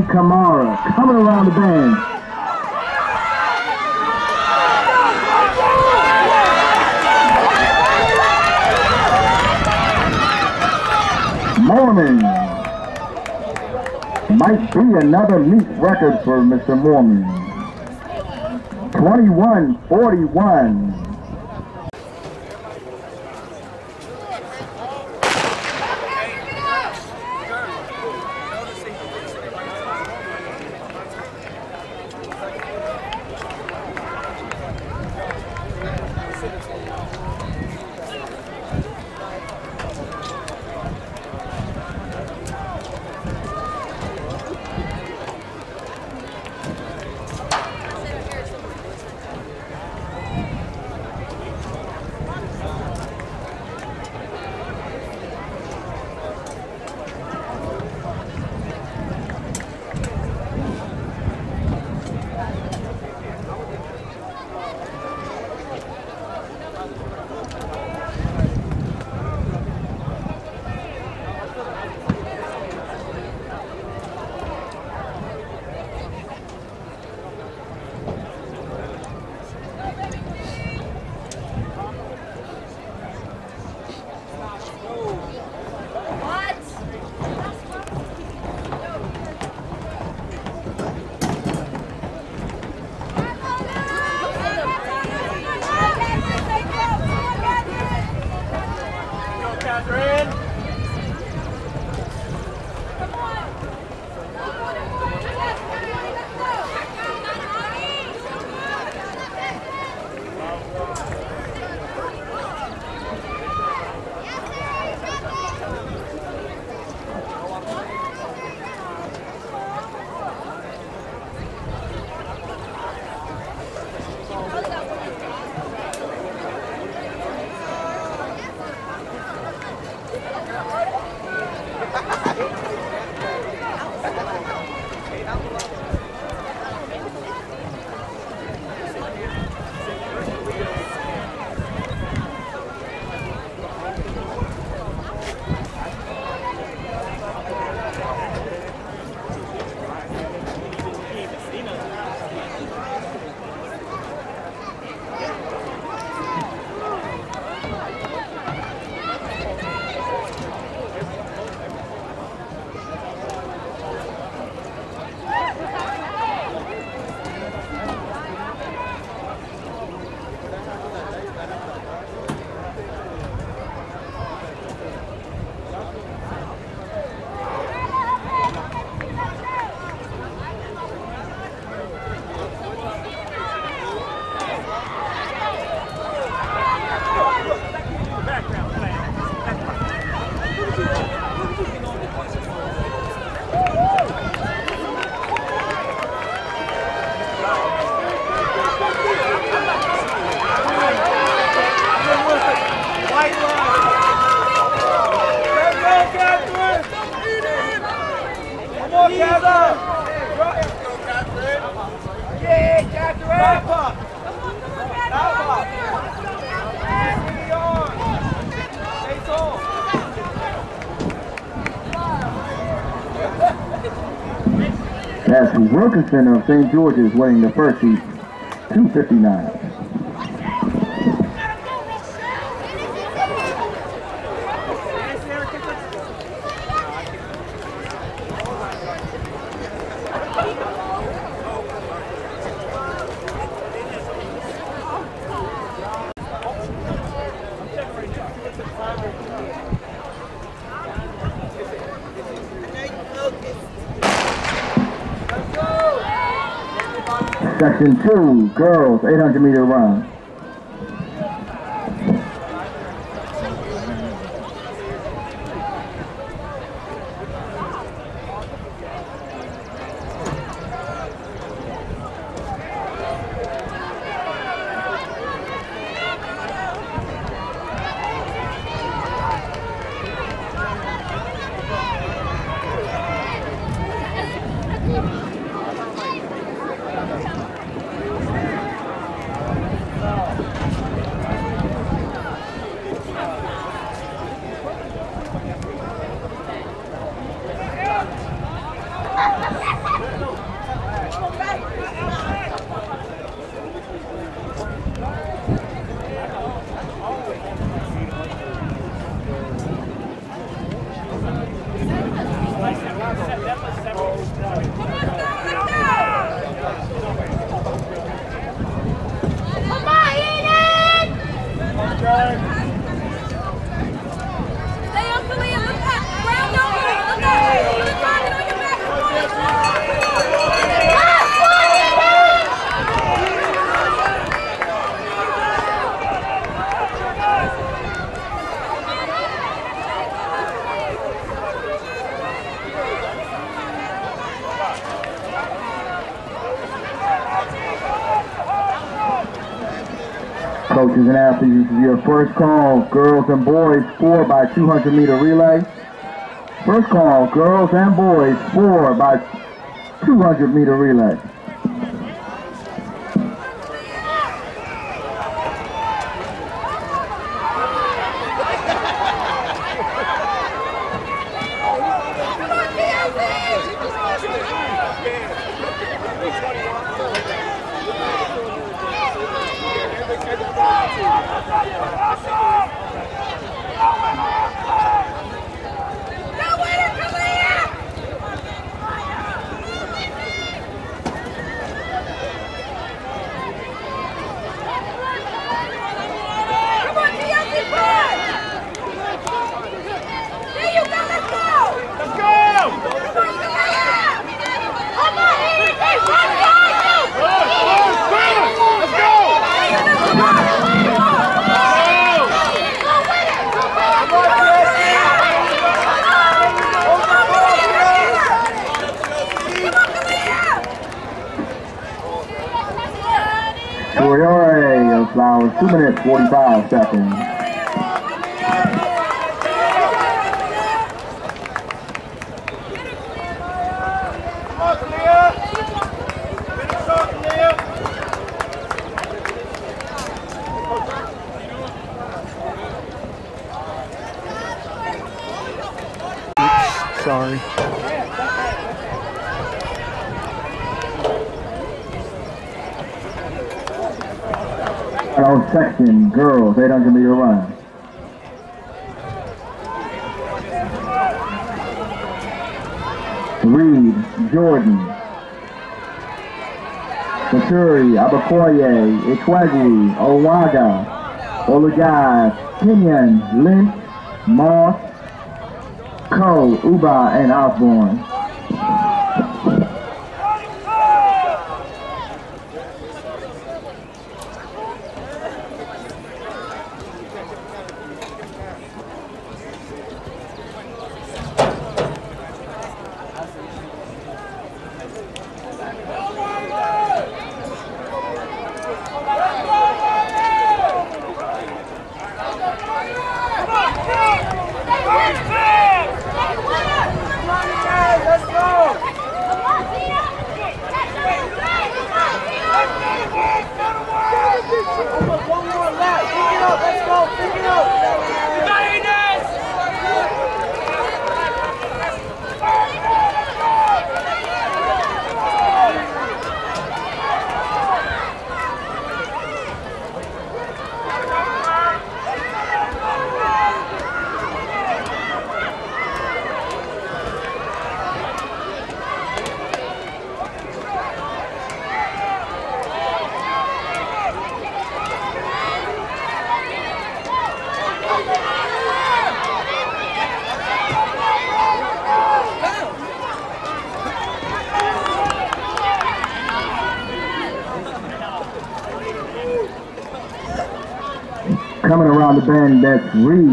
Kamara coming around the bend. Mormon might be another meet record for Mr. Mormon. 21-41. Wilkinson of St. George's winning the first heat, 259. Section 2, girls, 800 meter run. First call, girls and boys, four by 200 meter relay. First call, girls and boys, four by 200 meter relay. Abakoye, Itwegwe, Owaga, Olugai, Kenyon, Lynch, Moss, Cole, Uba, and Osborne. band that's really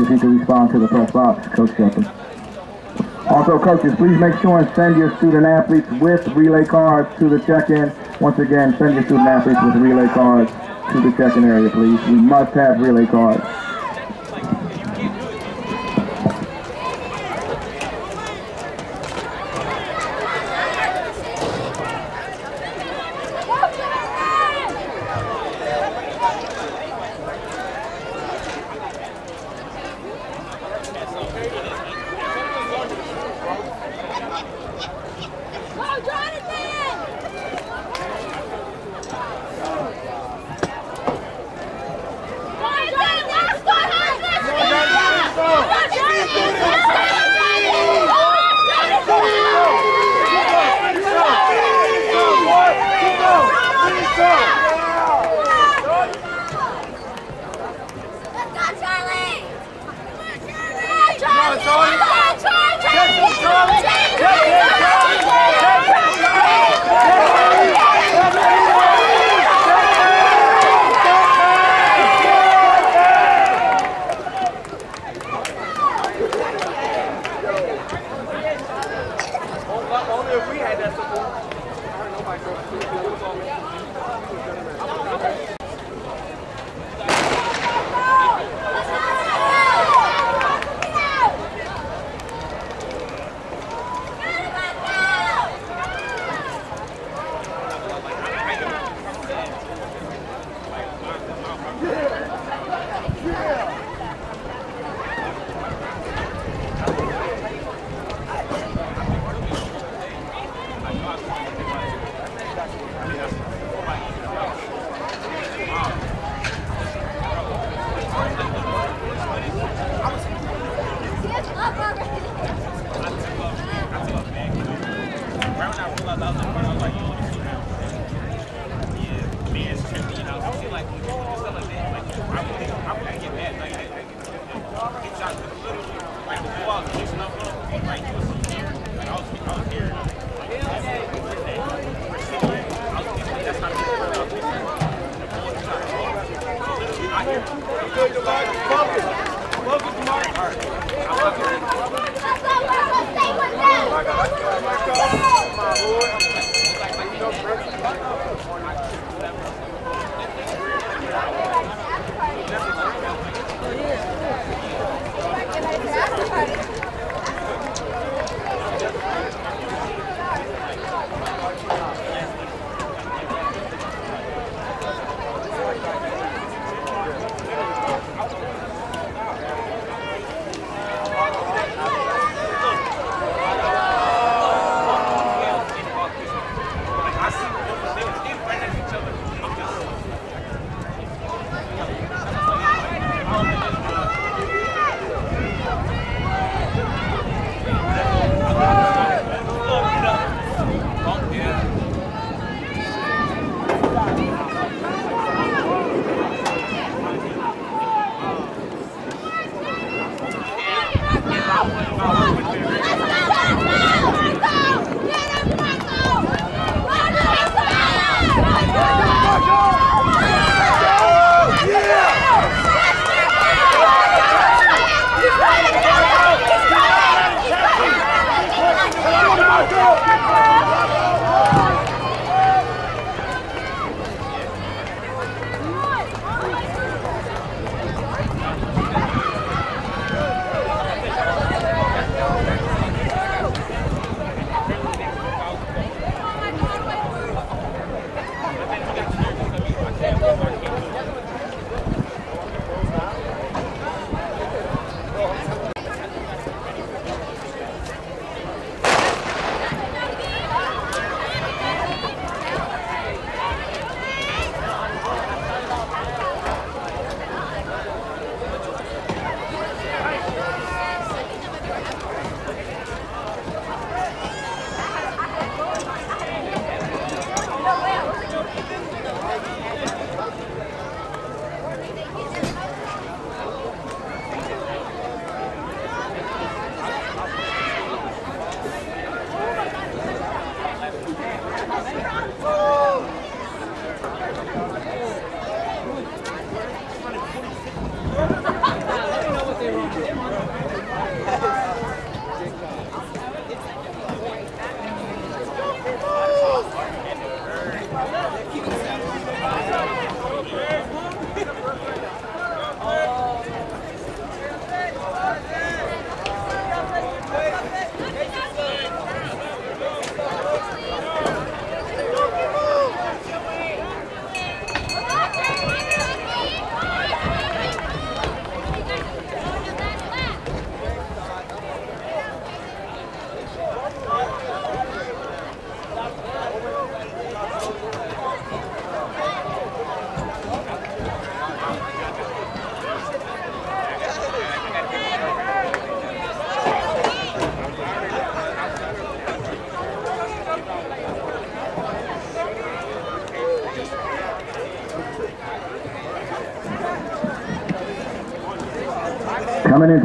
If you could respond to the press box, Coach Shepard. Also, coaches, please make sure and send your student athletes with relay cards to the check-in. Once again, send your student athletes with relay cards to the check-in area, please. We must have relay cards.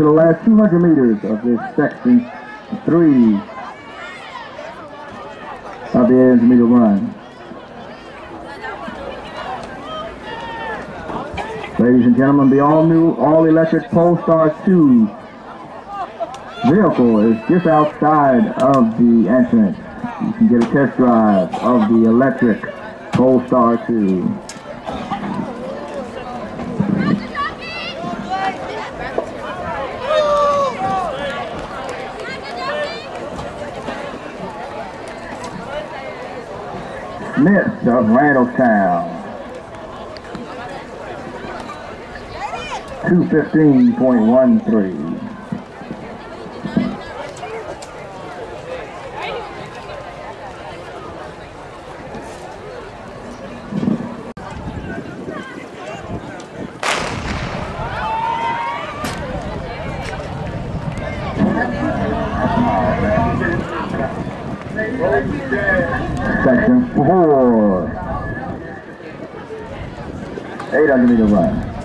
The last 200 meters of this section three of the 800 meter run. Ladies and gentlemen, the all-new, all-electric Polestar 2 vehicle is just outside of the entrance. You can get a test drive of the electric Polestar 2. Smith of Randallstown. 215.13. Section four. 800 meter run.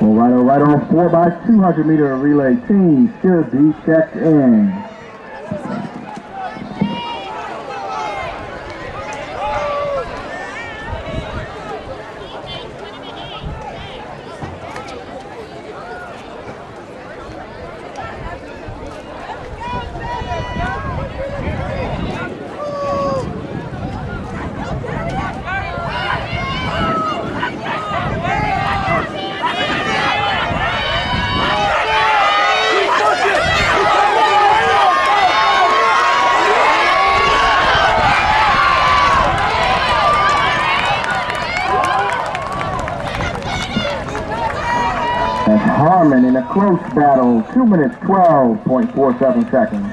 Well, right, on- right on 4 by 200 meter relay team should be checked in. That's Harmon in a close battle, 2 minutes 12.47 seconds.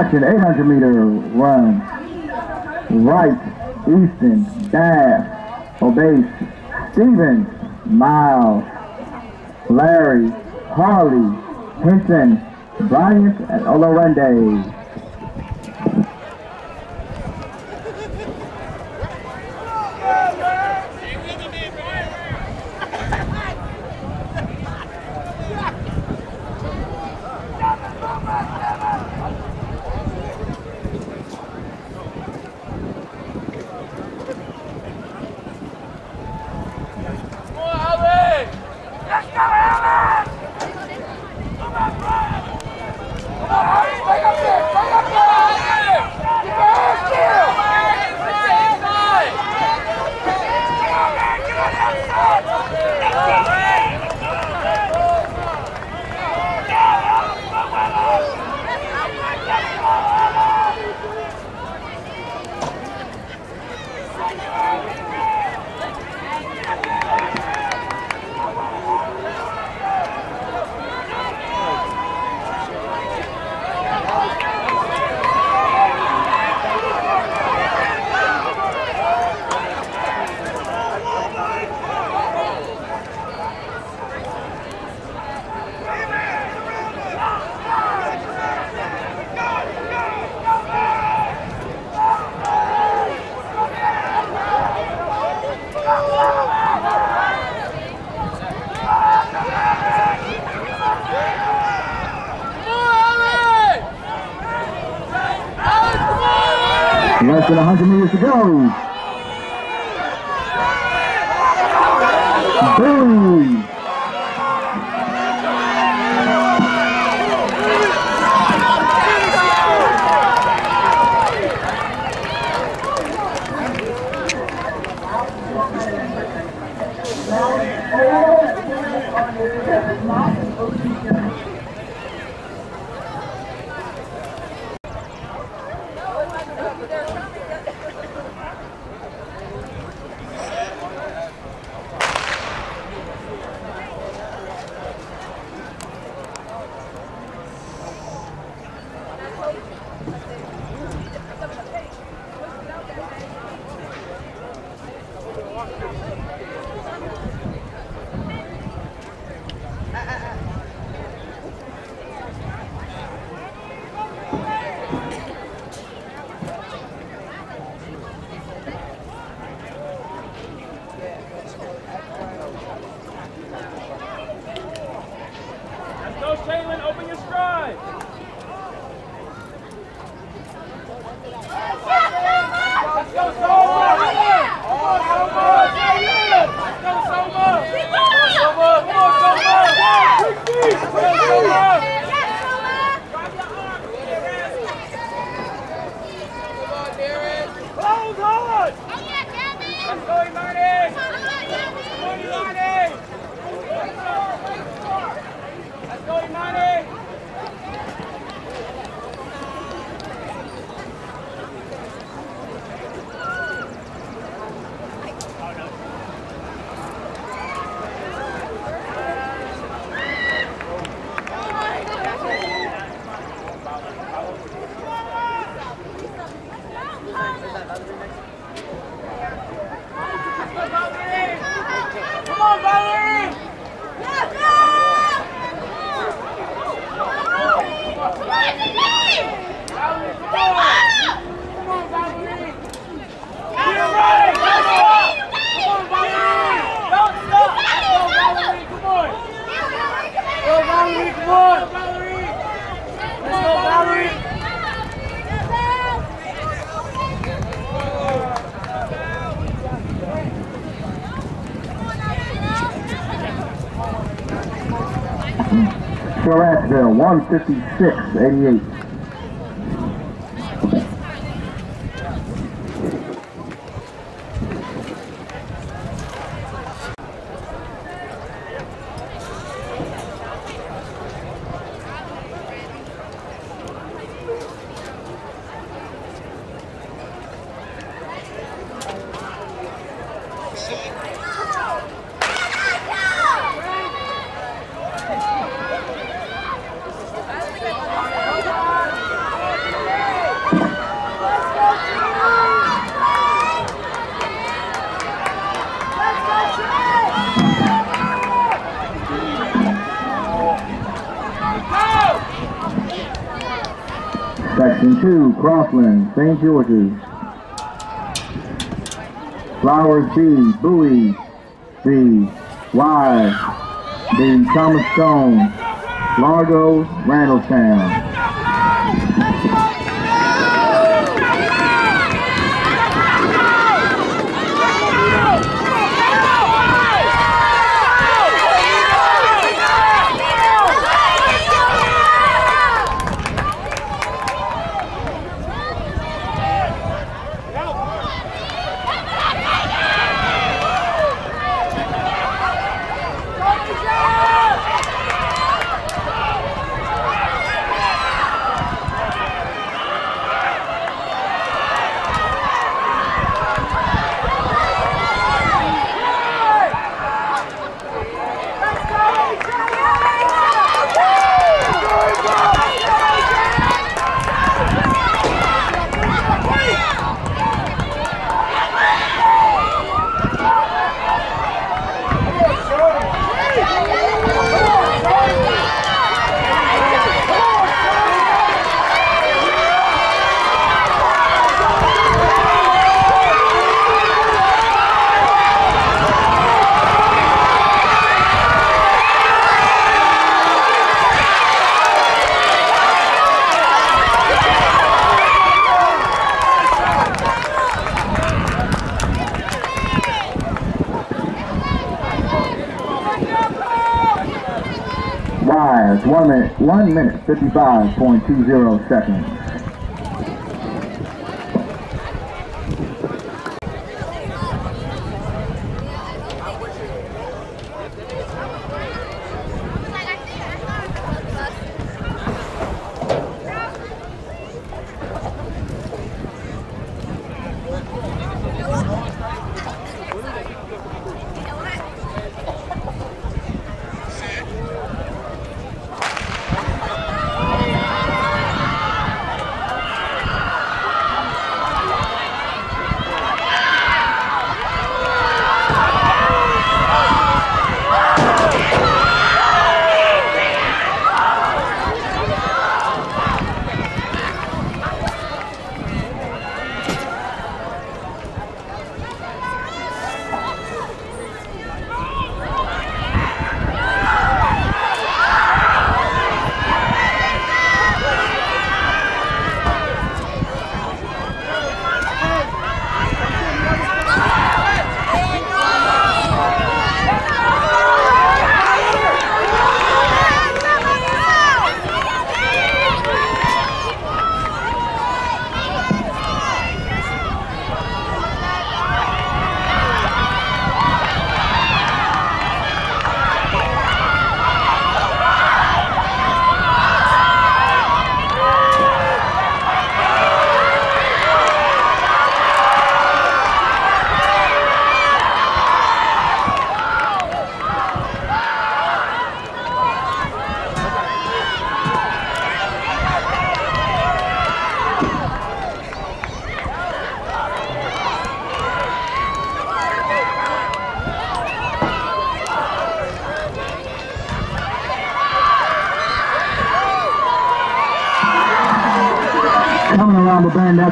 Final section, 800 meter run. Wright, Easton, Bass, Obase, Stevens, Miles, Larry, Harley, Henson, Bryant, and Olorende. 156, 88. Section 2, Crossland, St. George's. Flowers One minute, 55.20 seconds.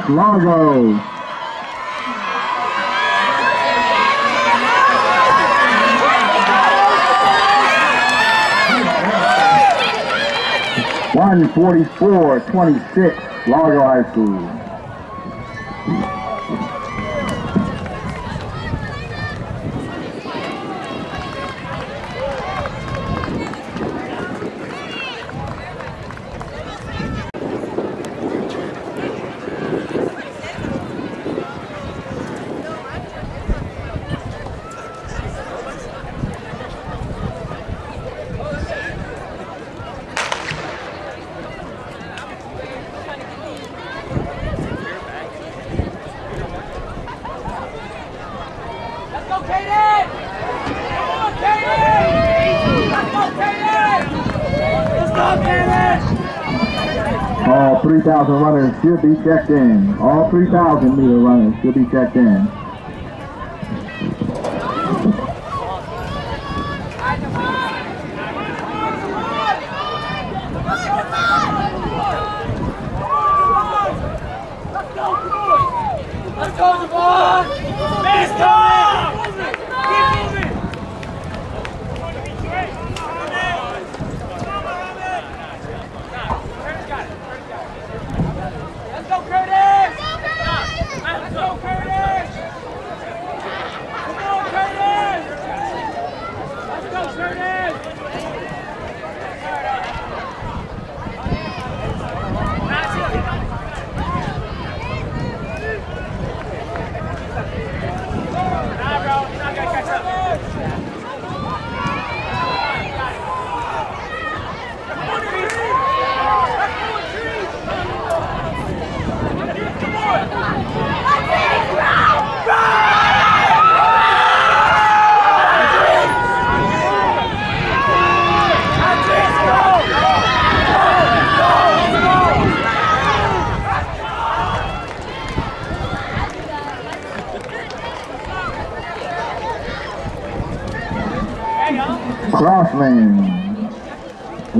Largo. One forty-four, twenty-six, Largo High School. checked in. All 3,000 meter runners should be checked in.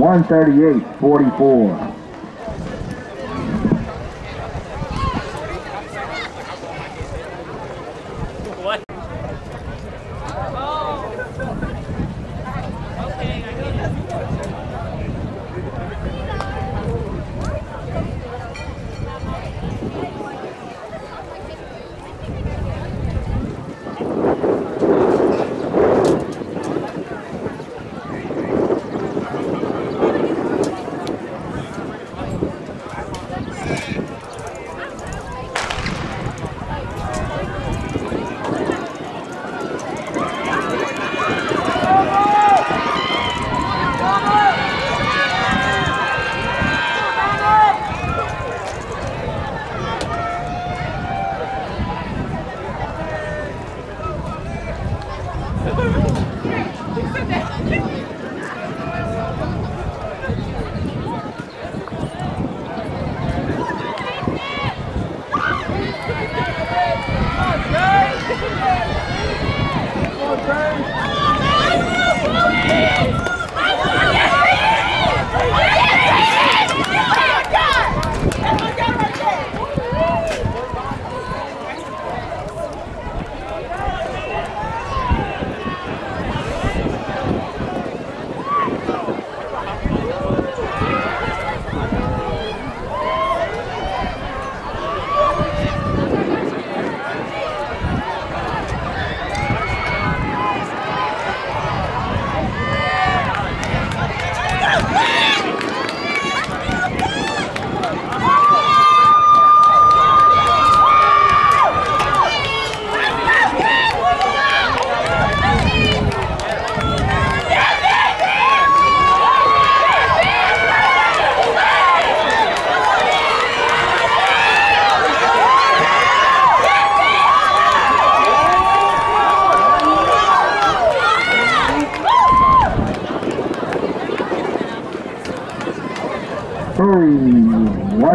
138-44.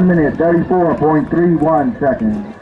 1 minute 34.31 seconds.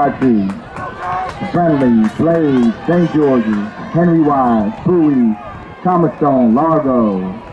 Boys, 4x2. Friendly, Blaze, St. George's, Henry Wise, Bowie, Thomas Stone, Largo.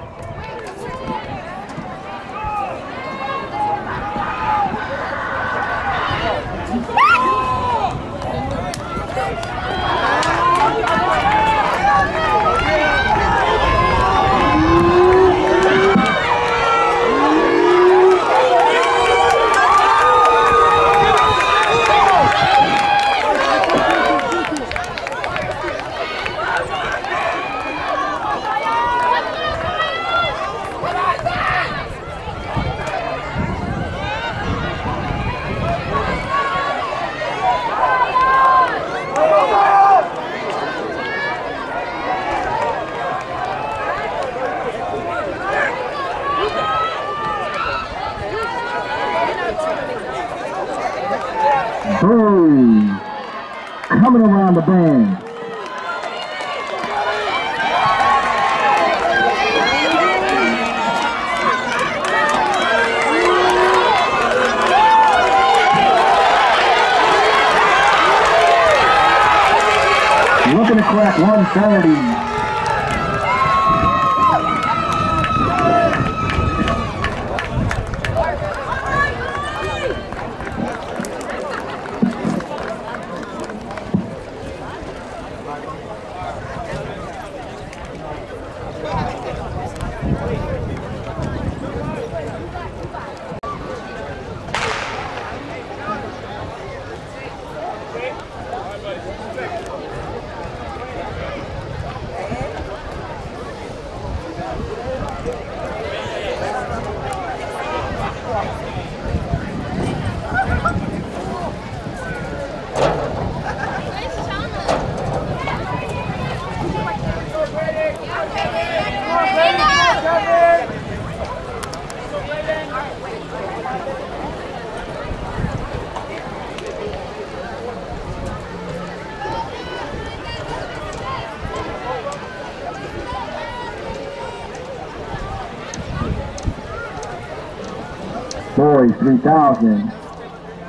3000.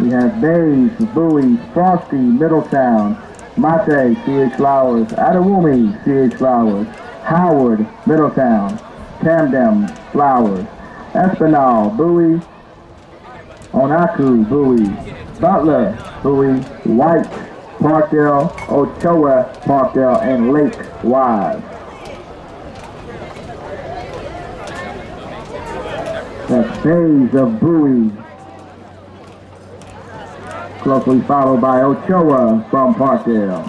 We have Bays, Bowie, Frosty, Middletown, Mate, C.H. Flowers, Adawumi, C.H. Flowers, Howard, Middletown, Camden, Flowers, Espinal, Bowie, Onaku, Bowie, Butler, Bowie, White, Parkdale, Ochoa, Parkdale, and Lake Wise. That's Bays of Bowie. Closely followed by Ochoa from Parkdale.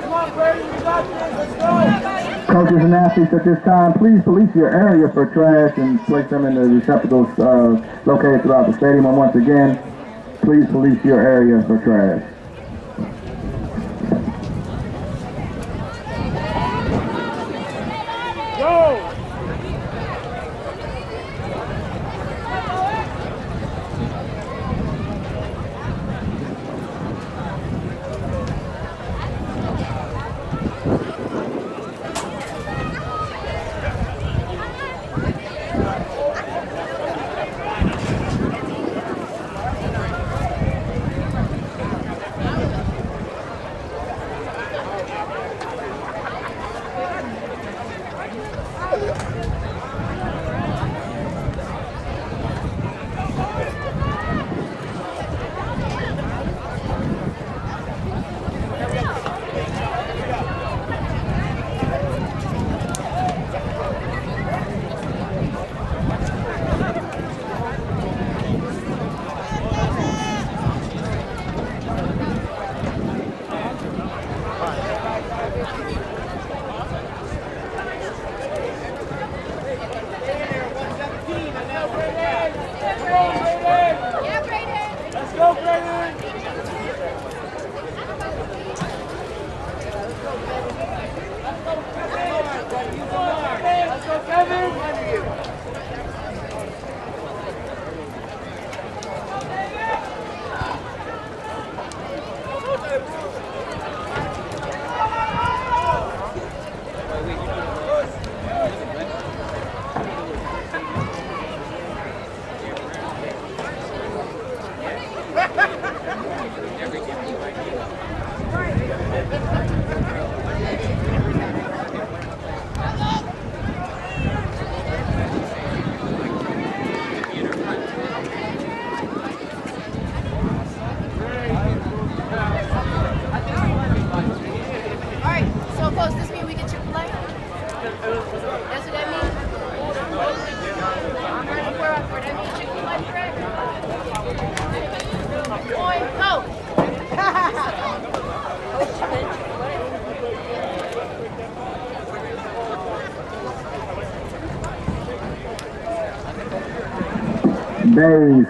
Come on, Brady, we got this. Let's go. Coaches and athletes this time, please police your area for trash and place them in the receptacles uh, located throughout the stadium. And once again, please police your area for trash.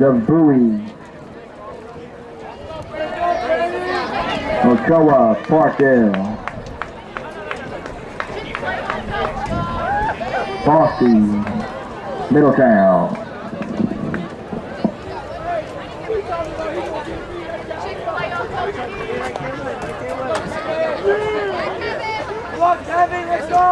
Of Bowie. Ochoa, Parkdale. Boston, Middletown. Come on, Kevin, let's go!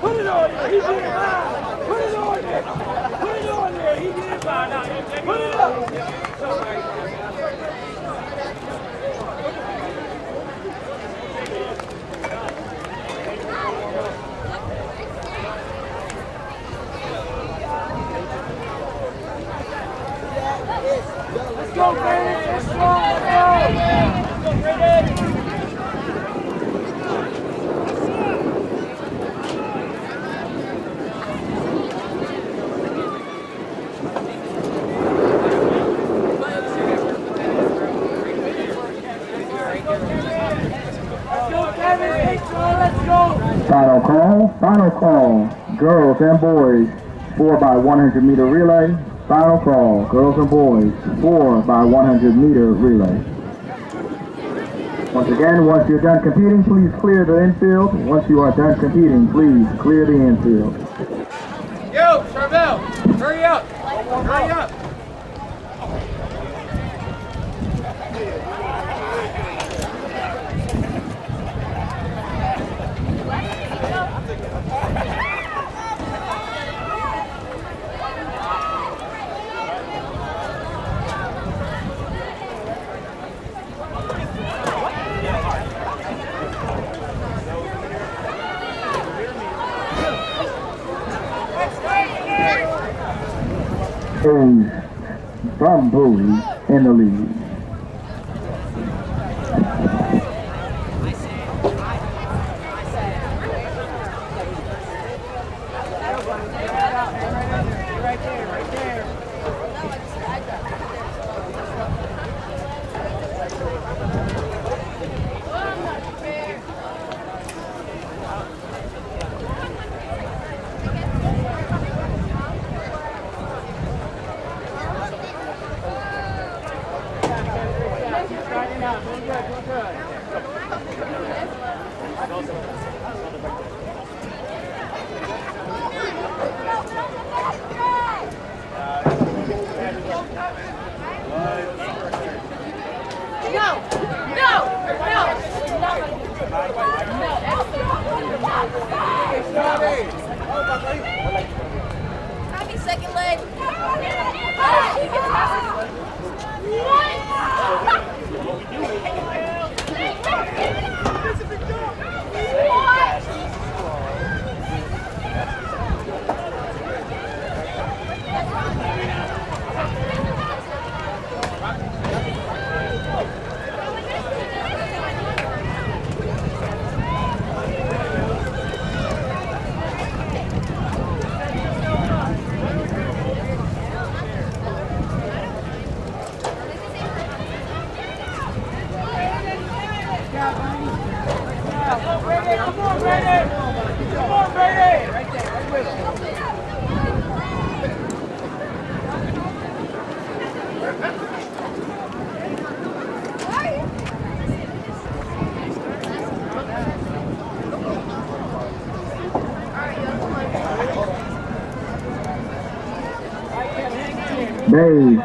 Put it on there, he did it live! Put it on there! Put it on there, he did it live! Put it up! Let's go, Brandon! Let's go! Let's go! Let's go, Brandon! Let's go, Kevin! Hey, Joe, let's go! Final call, final call. Girls and boys, 4 by 100 meter relay. Final call, girls and boys, 4 by 100 meter relay. Once again, once you're done competing, please clear the infield. Once you are done competing, please clear the infield. Yo, Charvel, hurry up. Hurry up. Is from Bowie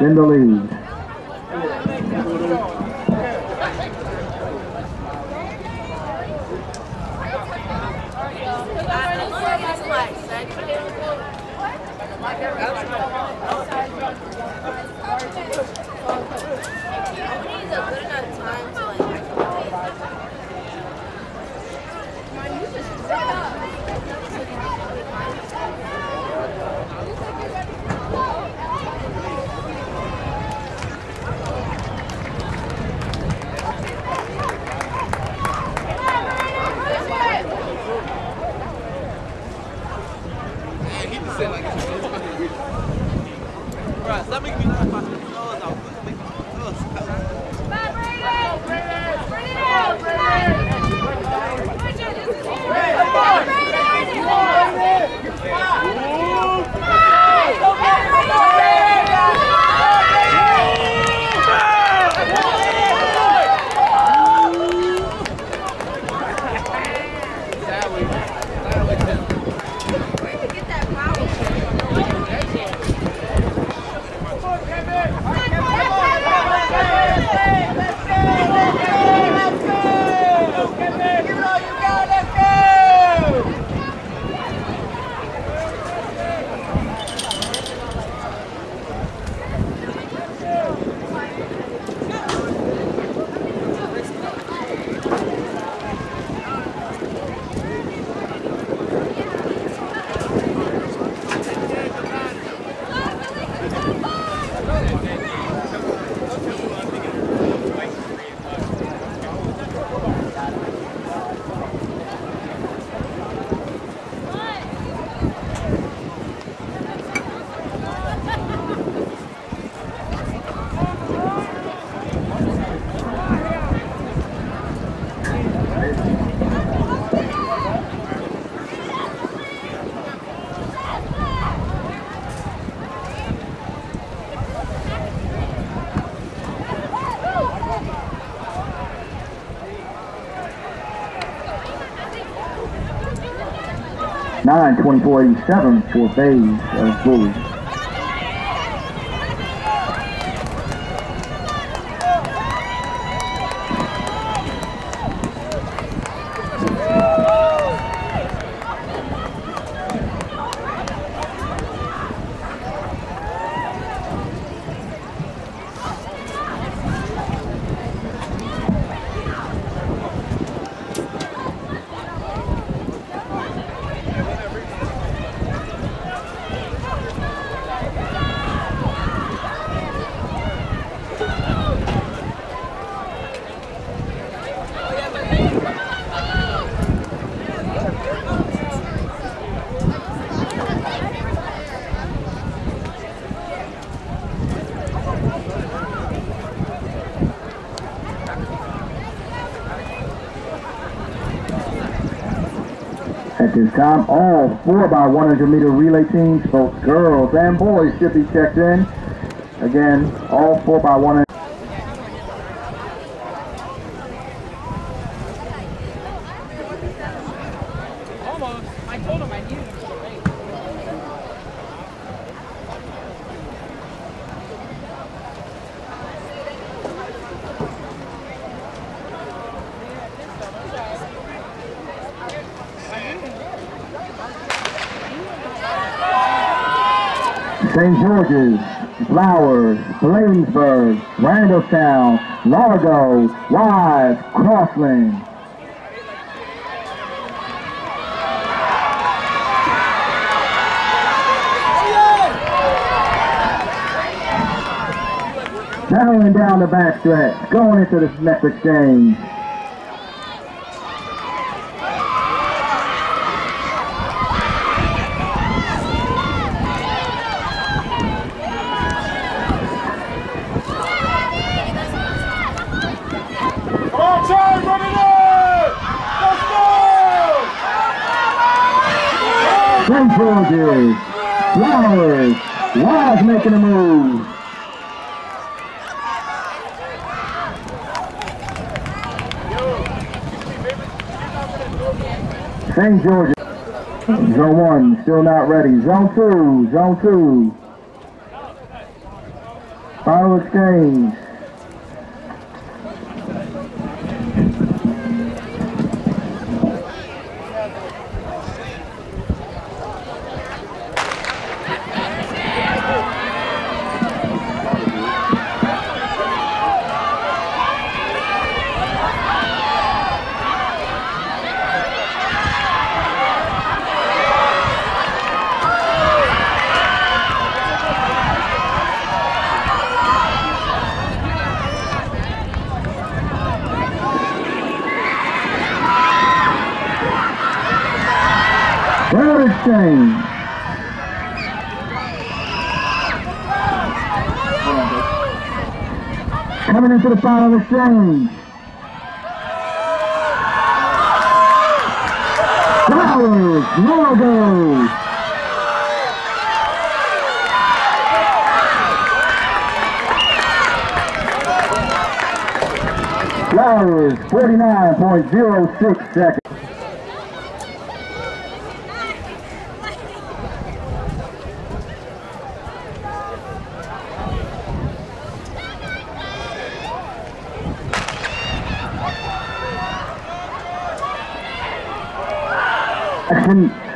in the lead. 9-24-87 for Bays uh, of Bowie. At this time, all 4 by 100 meter relay teams, both girls and boys, should be checked in. Again, all 4 by 100. Almost. I told him I needed him to make. St. George's, Flowers, Bladensburg, Randallstown, Largo, Wise, Crossland. Battling down the backstretch, going into the next exchange. Come on, Charlie, run it in! Let's go! St. George's, Flowers, Wise making a move. St. George's, zone one, still not ready. Zone two, zone two. Final exchange. Third exchange. Coming into the final. Flowers. Flowers, 49.06 seconds.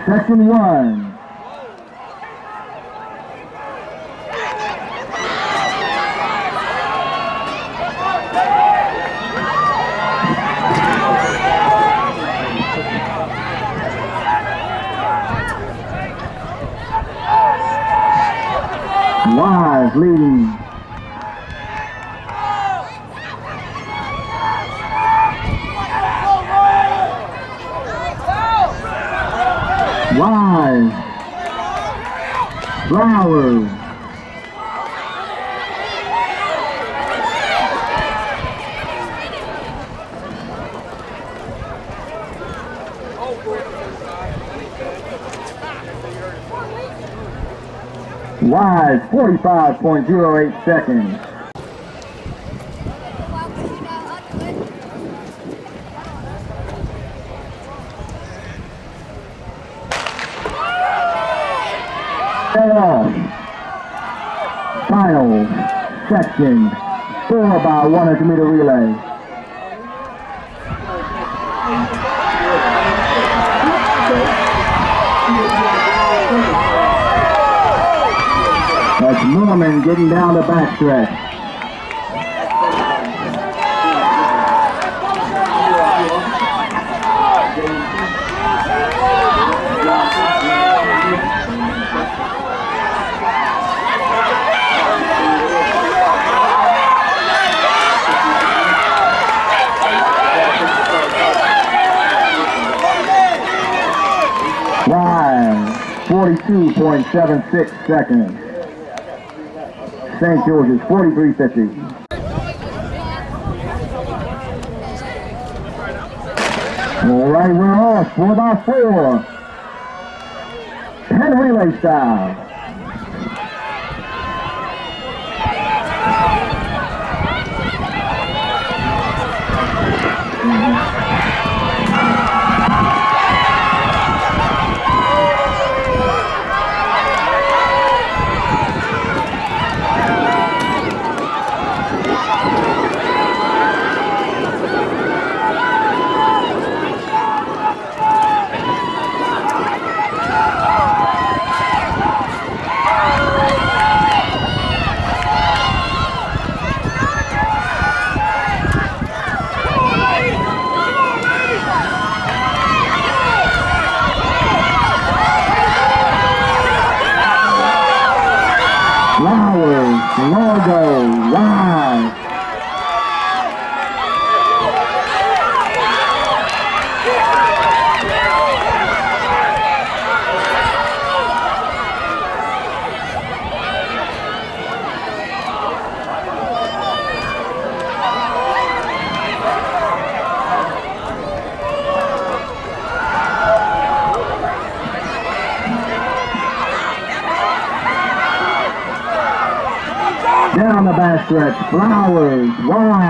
Section, one. 45.08 seconds. Final section, four by 100 meter relay. Norman getting down the backstretch. Wise, 42.76 seconds. St. George's, 43.50. All right, we're off, four by four. Relay style. Flowers, Largo, live. Down the backstretch, flowers, wide.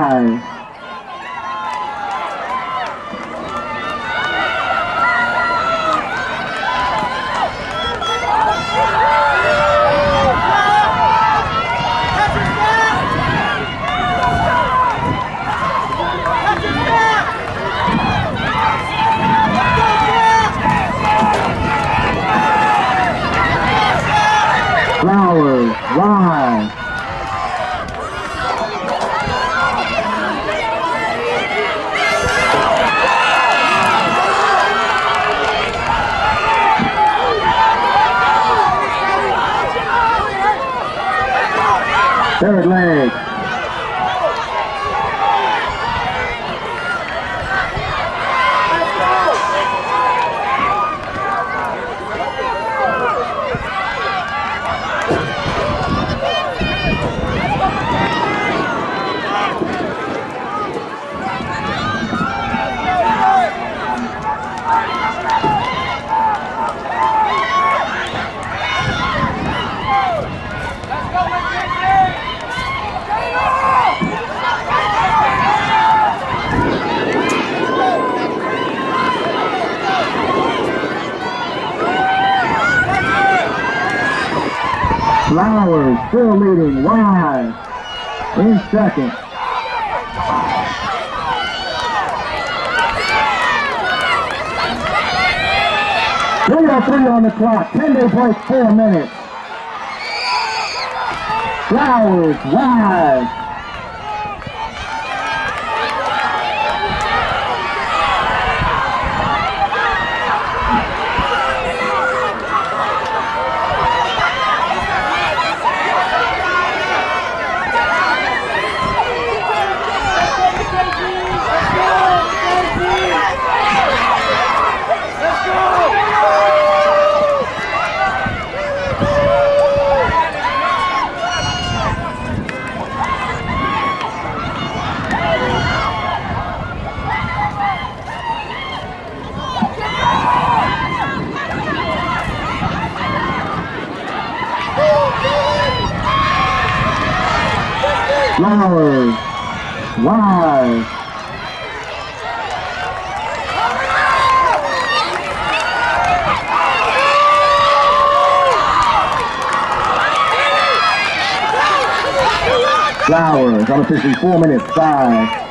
Flowers on officially four minutes, five.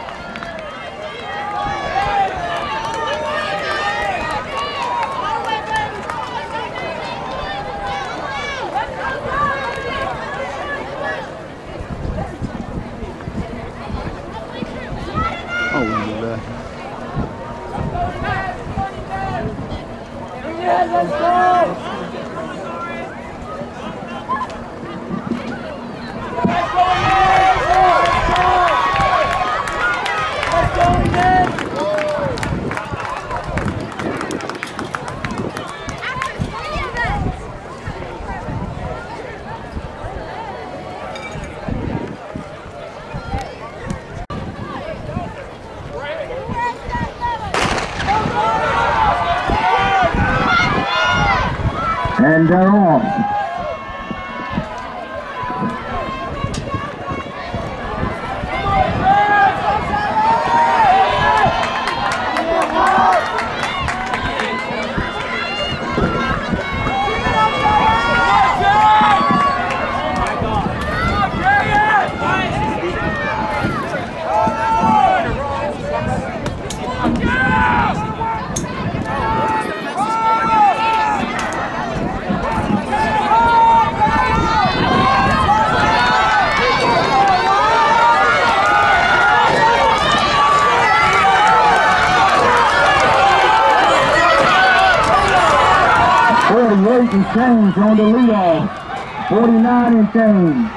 James on the leadoff. 49 and Chains.